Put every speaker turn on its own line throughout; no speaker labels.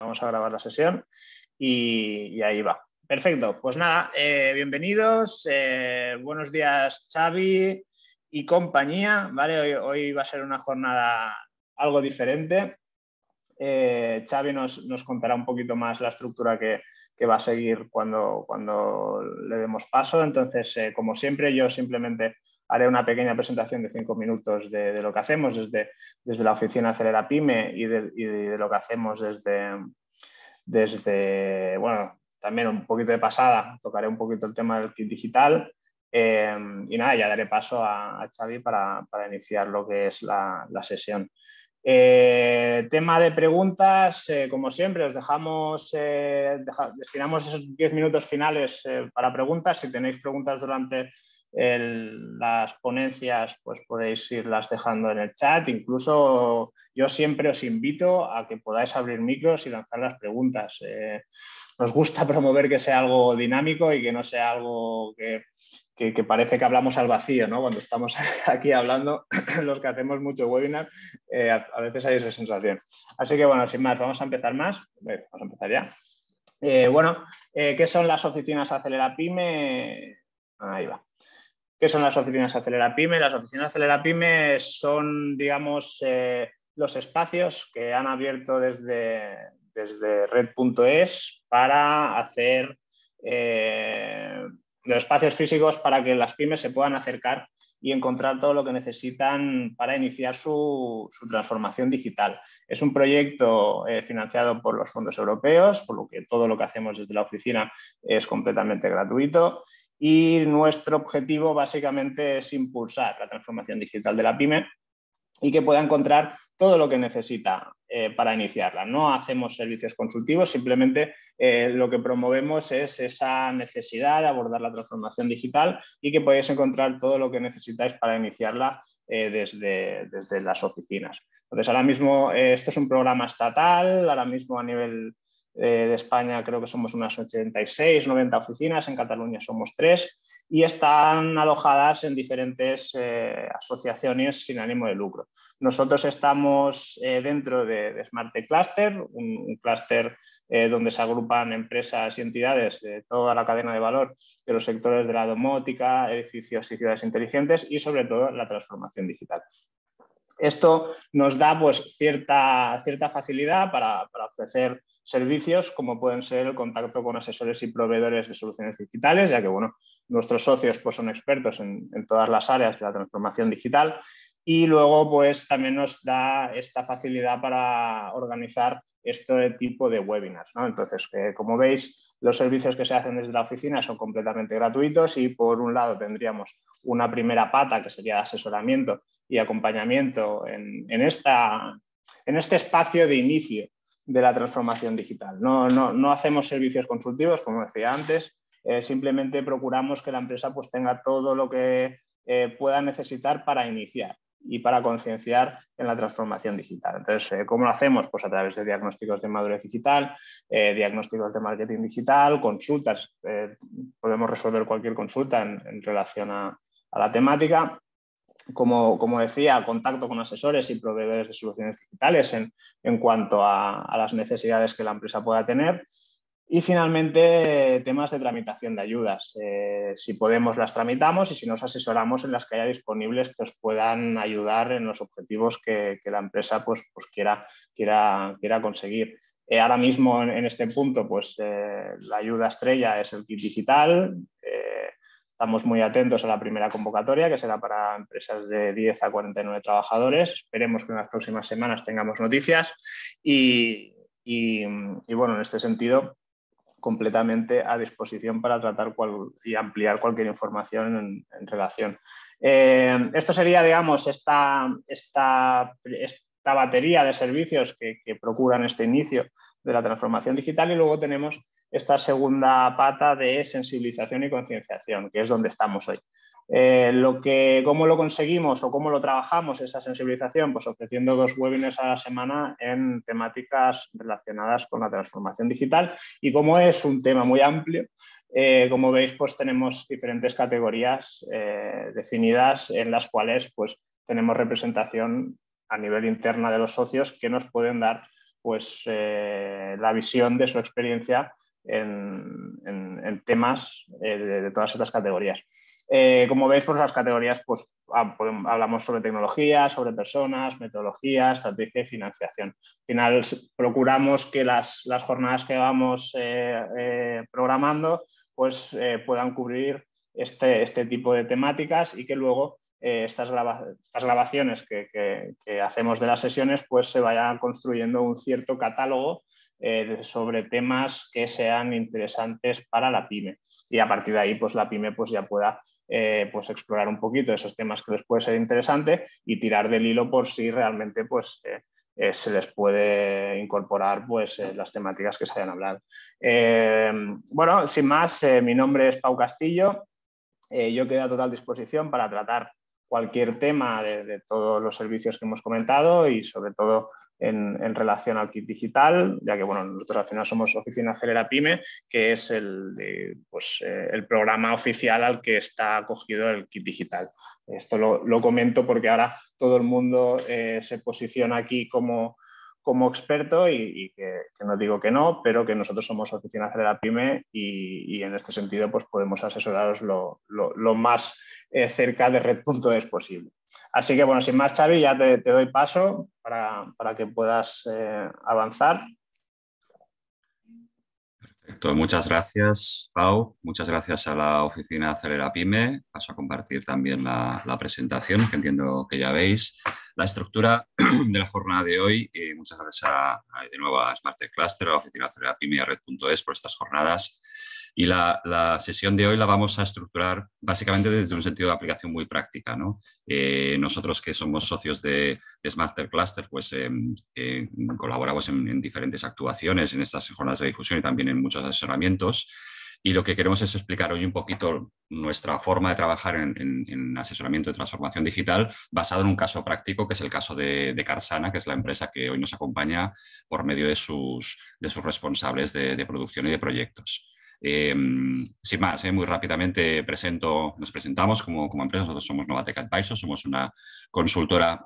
vamos a grabar la sesión y, ahí va. Perfecto, pues nada, eh, bienvenidos, eh, buenos días Xavi y compañía, ¿vale? Hoy, va a ser una jornada algo diferente. Eh, Xavi nos, contará un poquito más la estructura que, va a seguir cuando, cuando le demos paso. Entonces, como siempre, yo simplemente haré una pequeña presentación de cinco minutos de, lo que hacemos desde, desde la oficina Acelera Pyme y de, lo que hacemos desde, desde, bueno, también un poquito de pasada, tocaré un poquito el tema del kit digital eh, y nada, ya daré paso a, Xavi para, iniciar lo que es la, sesión. Eh, tema de preguntas, eh, como siempre, os dejamos, destinamos esos 10 minutos finales para preguntas. Si tenéis preguntas durante las ponencias pues podéis irlas dejando en el chat. Incluso yo siempre os invito a que podáis abrir micros y lanzar las preguntas. Eh, nos gusta promover que sea algo dinámico y que no sea algo que, parece que hablamos al vacío, ¿no? Cuando estamos aquí hablando, los que hacemos mucho webinar, eh, a, veces hay esa sensación. Así que bueno, sin más, vamos a empezar más. Vamos a empezar ya. Eh, bueno, ¿qué son las oficinas Acelera Pyme? Ahí va. ¿Qué son las oficinas Acelera Pyme? Las oficinas Acelera Pyme son, digamos, eh, los espacios que han abierto desde, desde red.es para hacer eh, los espacios físicos para que las pymes se puedan acercar y encontrar todo lo que necesitan para iniciar su, transformación digital. Es un proyecto eh, financiado por los fondos europeos, por lo que todo lo que hacemos desde la oficina es completamente gratuito y nuestro objetivo básicamente es impulsar la transformación digital de la pyme y que pueda encontrar todo lo que necesita eh, para iniciarla. No hacemos servicios consultivos, simplemente eh, lo que promovemos es esa necesidad de abordar la transformación digital y que podáis encontrar todo lo que necesitáis para iniciarla eh, desde, desde, las oficinas. Entonces, ahora mismo esto es un programa estatal, ahora mismo a nivel eh, de España creo que somos unas 86, 90 oficinas, en Cataluña somos tres y están alojadas en diferentes eh, asociaciones sin ánimo de lucro. Nosotros estamos eh, dentro de, Smart Cluster, un, un clúster donde se agrupan empresas y entidades de toda la cadena de valor de los sectores de la domótica, edificios y ciudades inteligentes y sobre todo la transformación digital. Esto nos da pues, cierta, cierta facilidad para, para ofrecer servicios como pueden ser el contacto con asesores y proveedores de soluciones digitales, ya que bueno, nuestros socios pues, son expertos en, todas las áreas de la transformación digital y luego pues también nos da esta facilidad para organizar este tipo de webinars. Entonces, eh, como veis, los servicios que se hacen desde la oficina son completamente gratuitos y por un lado tendríamos una primera pata que sería asesoramiento y acompañamiento en, esta, en este espacio de inicio de la transformación digital. No, hacemos servicios consultivos, como decía antes, eh, simplemente procuramos que la empresa pues, tenga todo lo que eh, pueda necesitar para iniciar y para concienciar en la transformación digital. Entonces, eh, ¿cómo lo hacemos? Pues a través de diagnósticos de madurez digital, diagnósticos de marketing digital, consultas. podemos resolver cualquier consulta en, relación a, la temática como, decía, contacto con asesores y proveedores de soluciones digitales en, cuanto a, las necesidades que la empresa pueda tener. Y finalmente, temas de tramitación de ayudas. Eh, si podemos, las tramitamos y si nos asesoramos en las que haya disponibles que os puedan ayudar en los objetivos que, la empresa pues, pues quiera, quiera, quiera conseguir. Eh, ahora mismo, en, este punto, pues eh, la ayuda estrella es el kit digital. Estamos muy atentos a la primera convocatoria, que será para empresas de 10 a 49 trabajadores. Esperemos que en las próximas semanas tengamos noticias y, bueno, en este sentido, completamente a disposición para tratar y ampliar cualquier información en, relación. Eh, esto sería, digamos, esta, esta, esta batería de servicios que, que procuran este inicio de la transformación digital y luego tenemos esta segunda pata de sensibilización y concienciación, que es donde estamos hoy. Eh, lo que, ¿Cómo lo conseguimos o cómo lo trabajamos esa sensibilización? Pues ofreciendo dos webinars a la semana en temáticas relacionadas con la transformación digital y como es un tema muy amplio, eh, como veis, pues tenemos diferentes categorías eh, definidas en las cuales pues, tenemos representación a nivel interna de los socios que nos pueden dar pues, la visión de su experiencia en, temas de, todas estas categorías. como veis, pues las categorías, pues hablamos sobre tecnología, sobre personas, metodología, estrategia y financiación. Al final procuramos que las, jornadas que vamos programando pues, puedan cubrir este, este, tipo de temáticas y que luego eh, estas, estas, grabaciones que, hacemos de las sesiones pues se vaya construyendo un cierto catálogo eh, sobre temas que sean interesantes para la pyme y a partir de ahí pues la pyme pues ya pueda eh, pues explorar un poquito esos temas que les puede ser interesante y tirar del hilo por si realmente pues se les puede incorporar pues, las temáticas que se hayan hablado. bueno, sin más, mi nombre es Pau Castillo, yo quedo a total disposición para tratar cualquier tema de, todos los servicios que hemos comentado y sobre todo en, relación al kit digital, ya que bueno, nosotros al final somos Oficina Acelera Pyme, que es el, pues, eh, el programa oficial al que está acogido el kit digital. Esto lo, comento porque ahora todo el mundo eh, se posiciona aquí como como experto y, que, no digo que no, pero que nosotros somos oficina de la pyme y, en este sentido pues podemos asesoraros lo, más eh, cerca de red.es posible. Así que bueno, sin más Xavi, ya te, doy paso para, que puedas eh, avanzar
muchas gracias, Pau. Muchas gracias a la oficina Acelera Pyme. Paso a compartir también la, presentación, que entiendo que ya veis. La estructura de la jornada de hoy, muchas gracias a, de nuevo a Smart Cluster, a la oficina Acelera Pyme y a Red.es por estas jornadas. Y la, sesión de hoy la vamos a estructurar básicamente desde un sentido de aplicación muy práctica. Eh, nosotros que somos socios de, Smarter Cluster, pues em, eh, colaboramos en, diferentes actuaciones en estas jornadas de difusión y también en muchos asesoramientos. Y lo que queremos es explicar hoy un poquito nuestra forma de trabajar en, asesoramiento de transformación digital basado en un caso práctico, que es el caso de, Carsana, que es la empresa que hoy nos acompaña por medio de de sus responsables de producción y de proyectos. Em, sin más, eh, muy rápidamente presento, nos presentamos como, como empresa. Nosotros somos Novatec Advisors, somos una consultora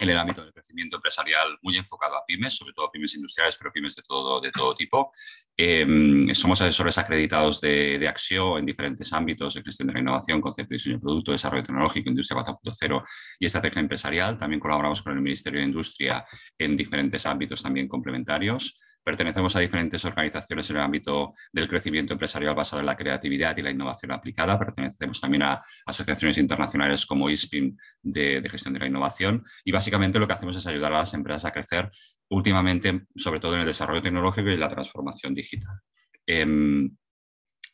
en el ámbito del crecimiento empresarial muy enfocado a pymes, sobre todo pymes industriales, pero pymes de todo, de todo tipo. Em, somos asesores acreditados de, de, Axio en diferentes ámbitos de gestión de la innovación, concepto de diseño de producto, desarrollo tecnológico, industria 4.0 y estrategia empresarial. También colaboramos con el Ministerio de Industria en diferentes ámbitos también complementarios. Pertenecemos a diferentes organizaciones en el ámbito del crecimiento empresarial basado en la creatividad y la innovación aplicada. Pertenecemos también a asociaciones internacionales como ISPIN de, gestión de la innovación. Y básicamente lo que hacemos es ayudar a las empresas a crecer últimamente, sobre todo en el desarrollo tecnológico y la transformación digital. Em,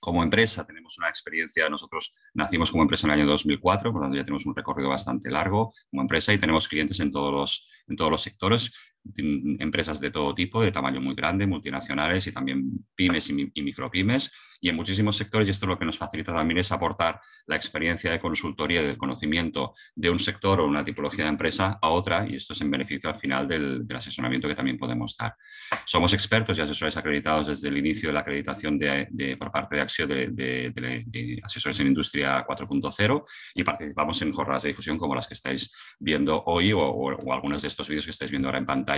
como empresa tenemos una experiencia, nosotros nacimos como empresa en el año 2004, por lo tanto ya tenemos un recorrido bastante largo como empresa y tenemos clientes en todos los, en todos los sectores empresas de todo tipo, de tamaño muy grande, multinacionales y también pymes y, micropymes. Y en muchísimos sectores, y esto lo que nos facilita también es aportar la experiencia de consultoría y del conocimiento de un sector o una tipología de empresa a otra, y esto es en beneficio al final del, asesoramiento que también podemos dar. Somos expertos y asesores acreditados desde el inicio de la acreditación de, por parte de Axio de, asesores en industria 4.0 y participamos en jornadas de difusión como las que estáis viendo hoy o, o algunos de estos vídeos que estáis viendo ahora en pantalla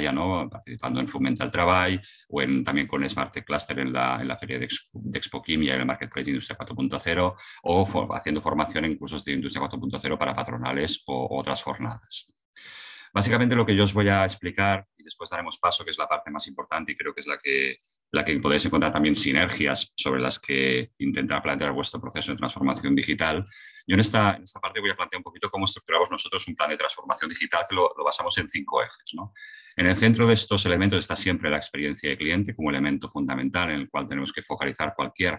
participando en Fomental Trabajo o en, también con Smart Cluster en la, en la feria de, Expo, Química y el Marketplace de Industria 4.0 o haciendo formación en cursos de Industria 4.0 para patronales o otras jornadas. Básicamente lo que yo os voy a explicar y después daremos paso, que es la parte más importante y creo que es la que, la que podéis encontrar también sinergias sobre las que intentar plantear vuestro proceso de transformación digital. Yo en esta, en esta parte voy a plantear un poquito cómo estructuramos nosotros un plan de transformación digital que lo, lo basamos en cinco ejes. ¿no? En el centro de estos elementos está siempre la experiencia de cliente como elemento fundamental en el cual tenemos que focalizar cualquier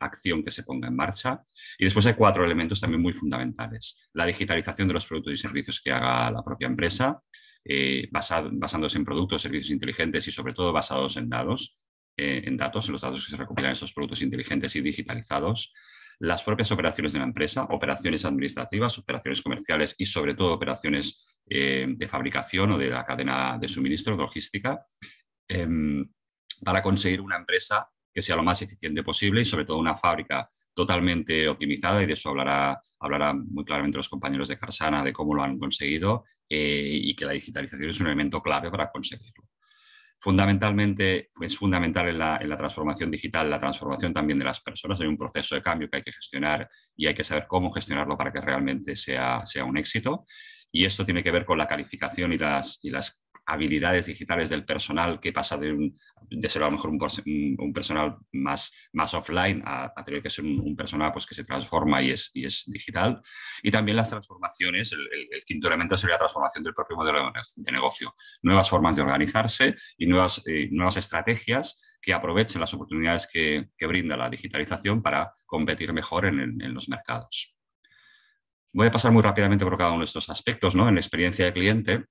acción que se ponga en marcha. Y después hay cuatro elementos también muy fundamentales. La digitalización de los productos y servicios que haga la propia empresa, eh, basándose en productos, servicios inteligentes y sobre todo basados en datos, eh, en datos, en los datos que se recopilan en estos productos inteligentes y digitalizados. Las propias operaciones de la empresa, operaciones administrativas, operaciones comerciales y sobre todo operaciones eh, de fabricación o de la cadena de suministro, logística, em, para conseguir una empresa que sea lo más eficiente posible y sobre todo una fábrica totalmente optimizada y de eso hablará, hablará muy claramente los compañeros de Carsana de cómo lo han conseguido eh, y que la digitalización es un elemento clave para conseguirlo. Fundamentalmente, es fundamental en la, en la, transformación digital, la transformación también de las personas. Hay un proceso de cambio que hay que gestionar y hay que saber cómo gestionarlo para que realmente sea, sea un éxito. Y esto tiene que ver con la calificación y las, y las habilidades digitales del personal que pasa de, ser a lo mejor un, personal más, más offline a, tener que ser un, personal pues, que se transforma y es, y es digital. Y también las transformaciones, el, quinto elemento sería la transformación del propio modelo de negocio, nuevas formas de organizarse y nuevas, eh, nuevas estrategias que aprovechen las oportunidades que, que, brinda la digitalización para competir mejor en, en los mercados. Voy a pasar muy rápidamente por cada uno de estos aspectos. ¿no? En la experiencia de cliente,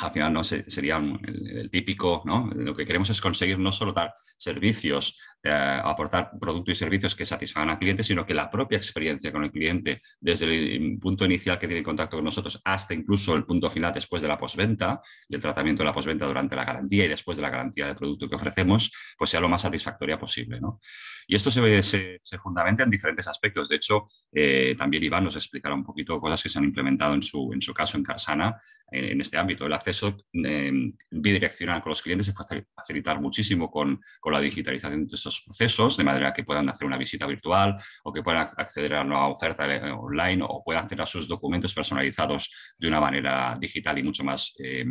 al final no sería el, típico, ¿no? Lo que queremos es conseguir no solo dar servicios, eh, aportar productos y servicios que satisfagan al cliente, sino que la propia experiencia con el cliente, desde el punto inicial que tiene contacto con nosotros hasta incluso el punto final después de la postventa, el tratamiento de la postventa durante la garantía y después de la garantía del producto que ofrecemos, pues sea lo más satisfactoria posible. ¿no? Y esto se, se, se, fundamenta en diferentes aspectos. De hecho, eh, también Iván nos explicará un poquito cosas que se han implementado en su, en su caso en Carsana en, este ámbito. El acceso eh, bidireccional con los clientes se puede facilitar muchísimo con, con la digitalización de estos procesos, de manera que puedan hacer una visita virtual o que puedan acceder a una oferta online o puedan a sus documentos personalizados de una manera digital y mucho más, eh,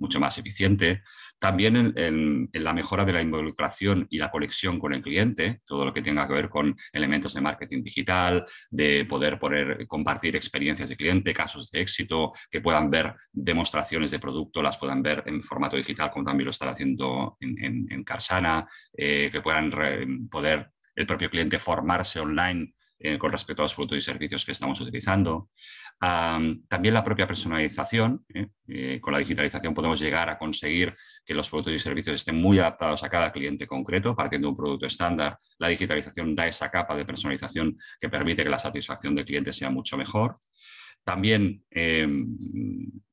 mucho más eficiente. También en, la mejora de la involucración y la conexión con el cliente, todo lo que tenga que ver con elementos de marketing digital, de poder, poder compartir experiencias de cliente, casos de éxito, que puedan ver demostraciones de producto, las puedan ver en formato digital, como también lo están haciendo en, en, Carsana, eh, que puedan poder el propio cliente formarse online eh, con respecto a los productos y servicios que estamos utilizando. También la propia personalización. ¿eh? Eh, con la digitalización podemos llegar a conseguir que los productos y servicios estén muy adaptados a cada cliente concreto, partiendo de un producto estándar. La digitalización da esa capa de personalización que permite que la satisfacción del cliente sea mucho mejor. También eh,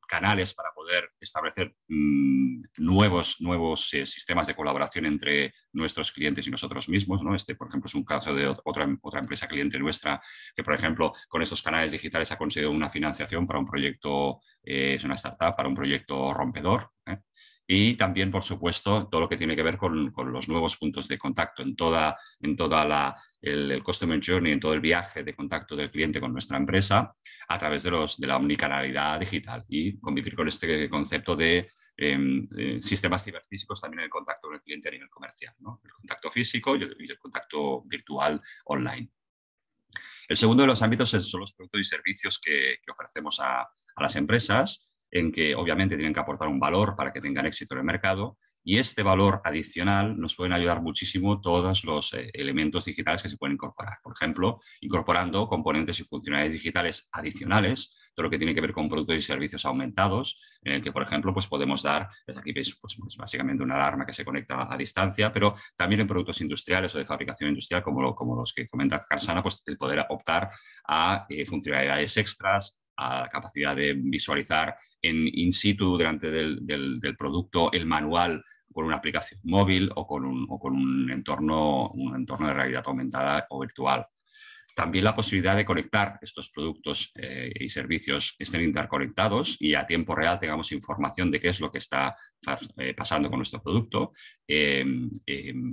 canales para poder establecer mmm, nuevos, nuevos eh, sistemas de colaboración entre nuestros clientes y nosotros mismos. ¿no? Este, por ejemplo, es un caso de otra, otra empresa cliente nuestra que, por ejemplo, con estos canales digitales ha conseguido una financiación para un proyecto, eh, es una startup, para un proyecto rompedor. ¿eh? Y también, por supuesto, todo lo que tiene que ver con, con los nuevos puntos de contacto en toda, en toda la, el, el, customer journey, en todo el viaje de contacto del cliente con nuestra empresa a través de, los, de la omnicanalidad digital y convivir con este concepto de em, eh, sistemas ciberfísicos también en el contacto con el cliente a nivel comercial, ¿no? el contacto físico y el, contacto virtual online. El segundo de los ámbitos son los productos y servicios que, que ofrecemos a, a las empresas en que obviamente tienen que aportar un valor para que tengan éxito en el mercado y este valor adicional nos pueden ayudar muchísimo todos los eh, elementos digitales que se pueden incorporar. Por ejemplo, incorporando componentes y funcionalidades digitales adicionales, todo lo que tiene que ver con productos y servicios aumentados, en el que, por ejemplo, pues podemos dar, pues aquí veis pues, pues, básicamente una alarma que se conecta a distancia, pero también en productos industriales o de fabricación industrial, como, lo, como los que comenta Carsana, pues el poder optar a eh, funcionalidades extras, a la capacidad de visualizar en in situ delante del, del, producto el manual con una aplicación móvil o con un, o con un, entorno, un entorno de realidad aumentada o virtual. También la posibilidad de conectar estos productos eh, y servicios estén interconectados y a tiempo real tengamos información de qué es lo que está eh, pasando con nuestro producto. Eh,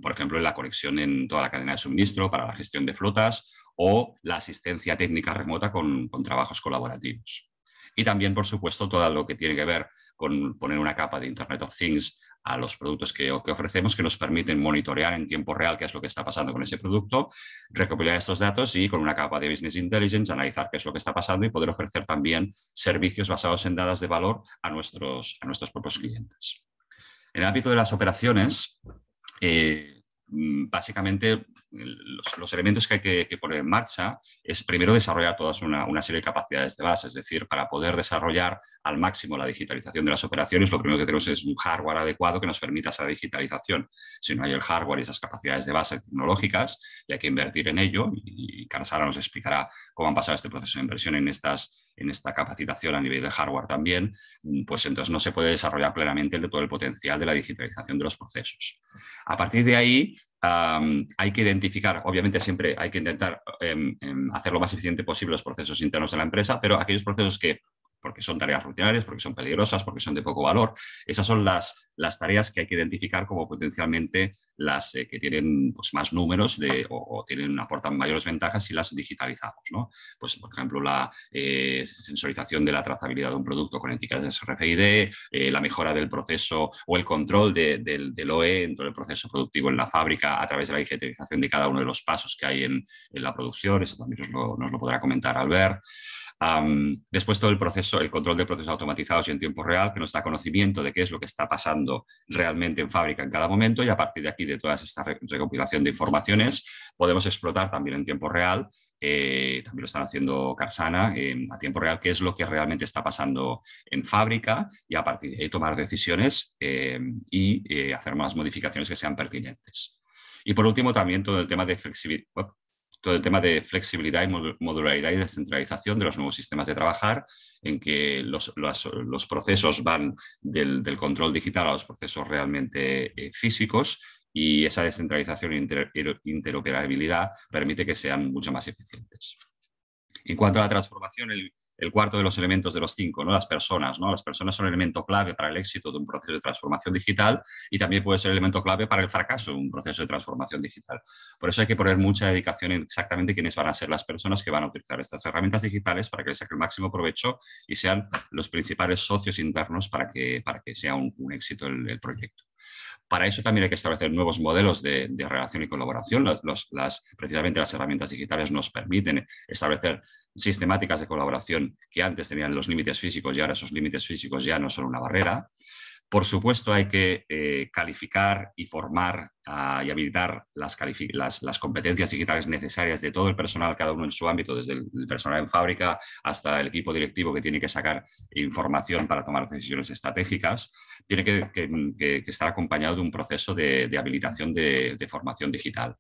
por ejemplo, en la conexión en toda la cadena de suministro para la gestión de flotas o la asistencia técnica remota con, con trabajos colaborativos. Y también, por supuesto, todo lo que tiene que ver con poner una capa de Internet of Things a los productos que, que, ofrecemos que nos permiten monitorear en tiempo real qué es lo que está pasando con ese producto, recopilar estos datos y con una capa de Business Intelligence analizar qué es lo que está pasando y poder ofrecer también servicios basados en datos de valor a nuestros, a nuestros propios clientes. En el ámbito de las operaciones, eh, básicamente los, elementos que hay que, poner en marcha es primero desarrollar toda una, una, serie de capacidades de base, es decir, para poder desarrollar al máximo la digitalización de las operaciones, lo primero que tenemos es un hardware adecuado que nos permita esa digitalización. Si no hay el hardware y esas capacidades de base tecnológicas, y hay que invertir en ello, y, y Carsara nos explicará cómo han pasado este proceso de inversión en, estas, en esta capacitación a nivel de hardware también, mm, pues entonces no se puede desarrollar plenamente todo el potencial de la digitalización de los procesos. A partir de ahí, hay que identificar, obviamente siempre hay que intentar um, um, hacer lo más eficiente posible los procesos internos de la empresa, pero aquellos procesos que porque son tareas rutinarias, porque son peligrosas, porque son de poco valor. Esas son las, las tareas que hay que identificar como potencialmente las eh, que tienen pues, más números o, tienen, aportan mayores ventajas si las digitalizamos. ¿no? Pues, por ejemplo, la eh, sensorización de la trazabilidad de un producto con etiquetas RFID, eh, la mejora del proceso o el control del, del OE en todo el proceso productivo en la fábrica a través de la digitalización de cada uno de los pasos que hay en, en la producción. Eso también nos lo, nos lo podrá comentar Albert después todo el proceso, el control de procesos automatizados y en tiempo real, que nos da conocimiento de qué es lo que está pasando realmente en fábrica en cada momento y a partir de aquí, de toda esta recopilación de informaciones, podemos explotar también en tiempo real eh, también lo están haciendo Carsana a tiempo real, qué es lo que realmente está pasando en fábrica y a partir de ahí tomar decisiones eh, y eh, hacer más modificaciones que sean pertinentes. Y por último, también todo el tema de flexibilidad, todo el tema de flexibilidad y modularidad y descentralización de los nuevos sistemas de trabajar, en que los, procesos van del, control digital a los procesos realmente eh, físicos y esa descentralización e interoperabilidad permite que sean mucho más eficientes. En cuanto a la transformación, el, el cuarto de los elementos de los cinco, ¿no? las personas. ¿no? Las personas son el elemento clave para el éxito de un proceso de transformación digital y también puede ser el elemento clave para el fracaso de un proceso de transformación digital. Por eso hay que poner mucha dedicación en exactamente quiénes van a ser las personas que van a utilizar estas herramientas digitales para que les saque el máximo provecho y sean los principales socios internos para que, para que sea un, éxito el proyecto. Para eso también hay que establecer nuevos modelos de, relación y colaboración. las, precisamente las herramientas digitales nos permiten establecer sistemáticas de colaboración que antes tenían los límites físicos y ahora esos límites físicos ya no son una barrera. Por supuesto, hay que eh, calificar y formar ah, y habilitar las, competencias digitales necesarias de todo el personal, cada uno en su ámbito, desde el personal en fábrica hasta el equipo directivo que tiene que sacar información para tomar decisiones estratégicas. Tiene que, estar acompañado de un proceso de, habilitación de, formación digital.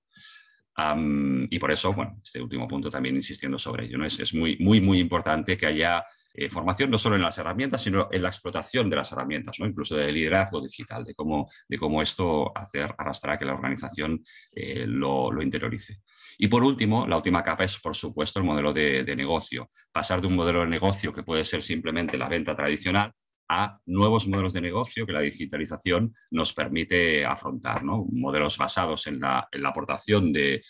y por eso, bueno, este último punto también insistiendo sobre ello. ¿no? Es, es, muy, muy, muy importante que haya eh, formación no solo en las herramientas, sino en la explotación de las herramientas, ¿no? incluso de liderazgo digital, de cómo, de cómo esto hacer arrastrar a que la organización eh, lo, interiorice. Y por último, la última capa es, por supuesto, el modelo de, negocio. Pasar de un modelo de negocio que puede ser simplemente la venta tradicional a nuevos modelos de negocio que la digitalización nos permite afrontar, modelos basados en la, aportación de,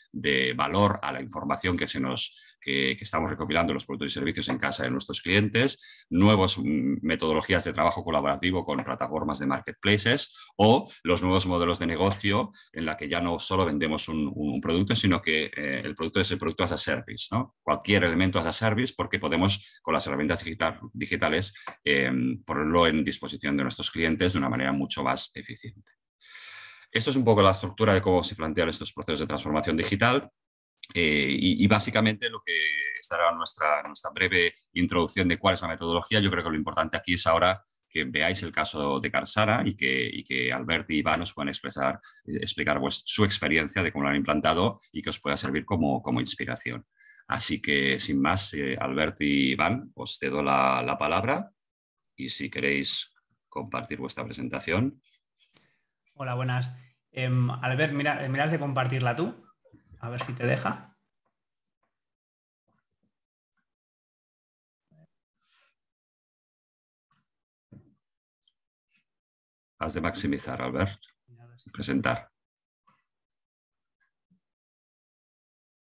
valor a la información que, se nos, que, estamos recopilando los productos y servicios en casa de nuestros clientes, nuevas mm, metodologías de trabajo colaborativo con plataformas de marketplaces o los nuevos modelos de negocio en la que ya no solo vendemos un, producto, sino que eh, el producto es el producto as a service, cualquier elemento as a service porque podemos con las herramientas digitales eh, en disposición de nuestros clientes de una manera mucho más eficiente. Esto es un poco la estructura de cómo se plantean estos procesos de transformación digital eh, y, básicamente lo que estará nuestra, nuestra breve introducción de cuál es la metodología. Yo creo que lo importante aquí es ahora que veáis el caso de Carsara y que, y que Albert y Iván os puedan expresar, explicar su experiencia de cómo lo han implantado y que os pueda servir como, como inspiración. Así que, sin más, eh, Albert y Iván, os cedo la, la palabra y si queréis compartir vuestra presentación.
Hola, buenas. Um, Albert, mira, miras de compartirla tú, a ver si te deja.
Has de maximizar, Albert. Presentar.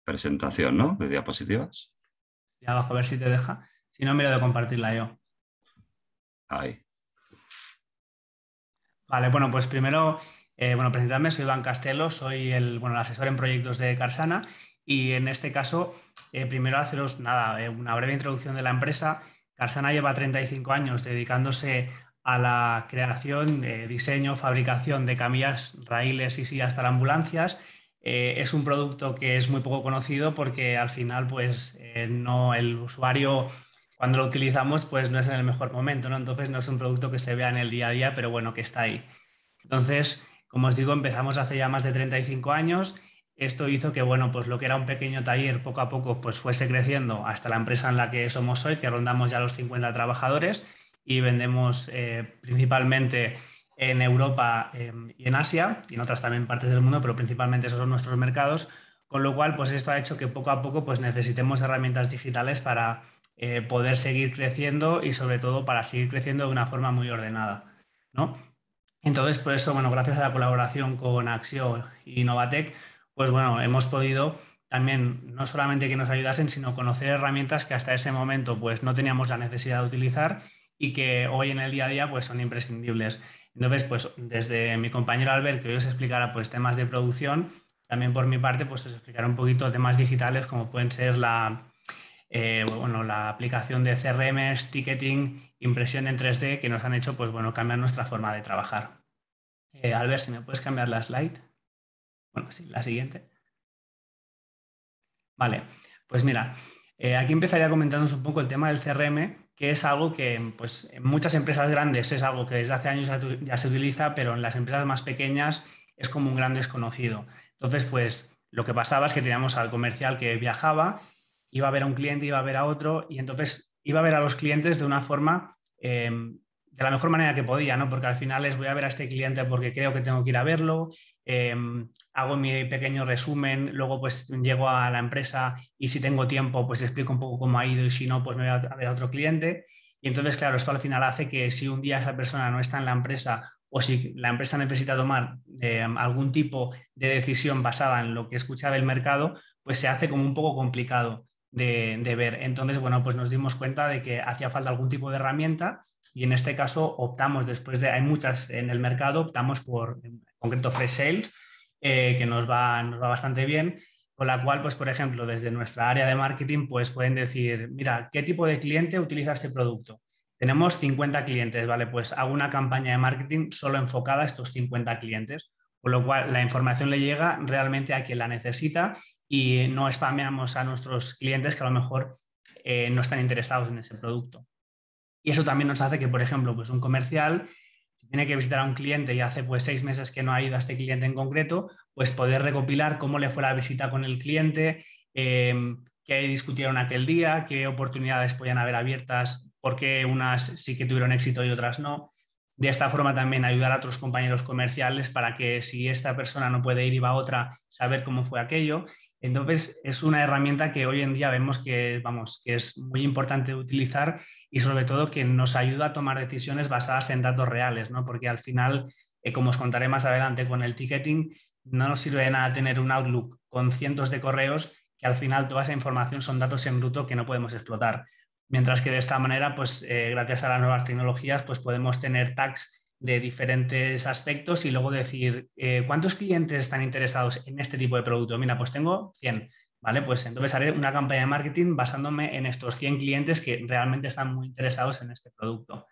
Presentación, ¿no? De diapositivas.
Y abajo, a ver si te deja. Si no, mira de compartirla yo. Vale, bueno, pues primero, eh, bueno, presentarme, soy Iván Castelo, soy el, bueno, el asesor en proyectos de Carsana y en este caso, eh, primero haceros nada, eh, una breve introducción de la empresa. Carsana lleva 35 años dedicándose a la creación, diseño, fabricación de camillas, raíles y sillas para ambulancias. es un producto que es muy poco conocido porque al final, pues, no el usuario cuando lo utilizamos, pues no es en el mejor momento, ¿no? Entonces no es un producto que se vea en el día a día, pero bueno, que está ahí. Entonces, como os digo, empezamos hace ya más de 35 años. Esto hizo que, bueno, pues lo que era un pequeño taller poco a poco pues fuese creciendo hasta la empresa en la que somos hoy, que rondamos ya los 50 trabajadores y vendemos eh, principalmente en Europa eh, y en Asia y en otras también partes del mundo, pero principalmente esos son nuestros mercados, con lo cual pues esto ha hecho que poco a poco pues necesitemos herramientas digitales para eh, poder seguir creciendo y sobre todo para seguir creciendo de una forma muy ordenada. ¿no? Entonces, por eso, bueno, gracias a la colaboración con Axio y Novatec, pues bueno, hemos podido también no solamente que nos ayudasen, sino conocer herramientas que hasta ese momento pues no teníamos la necesidad de utilizar y que hoy en el día a día pues son imprescindibles. Entonces, pues desde mi compañero Albert, que hoy os explicará pues temas de producción, también por mi parte pues os explicará un poquito temas digitales como pueden ser la, eh, bueno, la aplicación de CRMs, ticketing, impresión en 3D que nos han hecho pues bueno cambiar nuestra forma de trabajar. Eh, Albert, si me puedes cambiar la slide. Bueno, sí, la siguiente. Vale, pues mira, eh, aquí empezaría comentándonos un poco el tema del CRM, que es algo que pues, en muchas empresas grandes es algo que desde hace años ya se utiliza, pero en las empresas más pequeñas es como un gran desconocido. Entonces, pues lo que pasaba es que teníamos al comercial que viajaba, iba a ver a un cliente, iba a ver a otro, y entonces iba a ver a los clientes de una forma eh, de la mejor manera que podía, ¿no? Porque al final les voy a ver a este cliente porque creo que tengo que ir a verlo, em, hago mi pequeño resumen, luego pues llego a la empresa y si tengo tiempo pues explico un poco cómo ha ido y si no pues me voy a ver a otro cliente. Y entonces, claro, esto al final hace que si un día esa persona no está en la empresa o si la empresa necesita tomar em, algún tipo de decisión basada en lo que escucha del mercado, pues se hace como un poco complicado de, ver. Entonces, bueno, pues nos dimos cuenta de que hacía falta algún tipo de herramienta y en este caso optamos, después de, hay muchas en el mercado, optamos por, en concreto, Fresh Sales, eh, que nos va, nos va bastante bien, con la cual, pues, por ejemplo, desde nuestra área de marketing, pues pueden decir, mira, ¿qué tipo de cliente utiliza este producto? Tenemos 50 clientes, ¿vale? Pues hago una campaña de marketing solo enfocada a estos 50 clientes, con lo cual la información le llega realmente a quien la necesita y no spameamos a nuestros clientes que a lo mejor eh, no están interesados en ese producto. Y eso también nos hace que, por ejemplo, pues un comercial, si tiene que visitar a un cliente y hace pues seis meses que no ha ido a este cliente en concreto, pues poder recopilar cómo le fue la visita con el cliente, eh, qué discutieron aquel día, qué oportunidades podían haber abiertas, por qué unas sí que tuvieron éxito y otras no. De esta forma también ayudar a otros compañeros comerciales para que si esta persona no puede ir y va a otra, saber cómo fue aquello entonces, es una herramienta que hoy en día vemos que, vamos, que es muy importante utilizar y sobre todo que nos ayuda a tomar decisiones basadas en datos reales, ¿no? porque al final, eh, como os contaré más adelante con el ticketing, no nos sirve de nada tener un Outlook con cientos de correos que al final toda esa información son datos en bruto que no podemos explotar. Mientras que de esta manera, pues eh, gracias a las nuevas tecnologías, pues podemos tener tags de diferentes aspectos y luego decir, eh, ¿cuántos clientes están interesados en este tipo de producto? Mira, pues tengo 100, ¿vale? Pues entonces haré una campaña de marketing basándome en estos 100 clientes que realmente están muy interesados en este producto.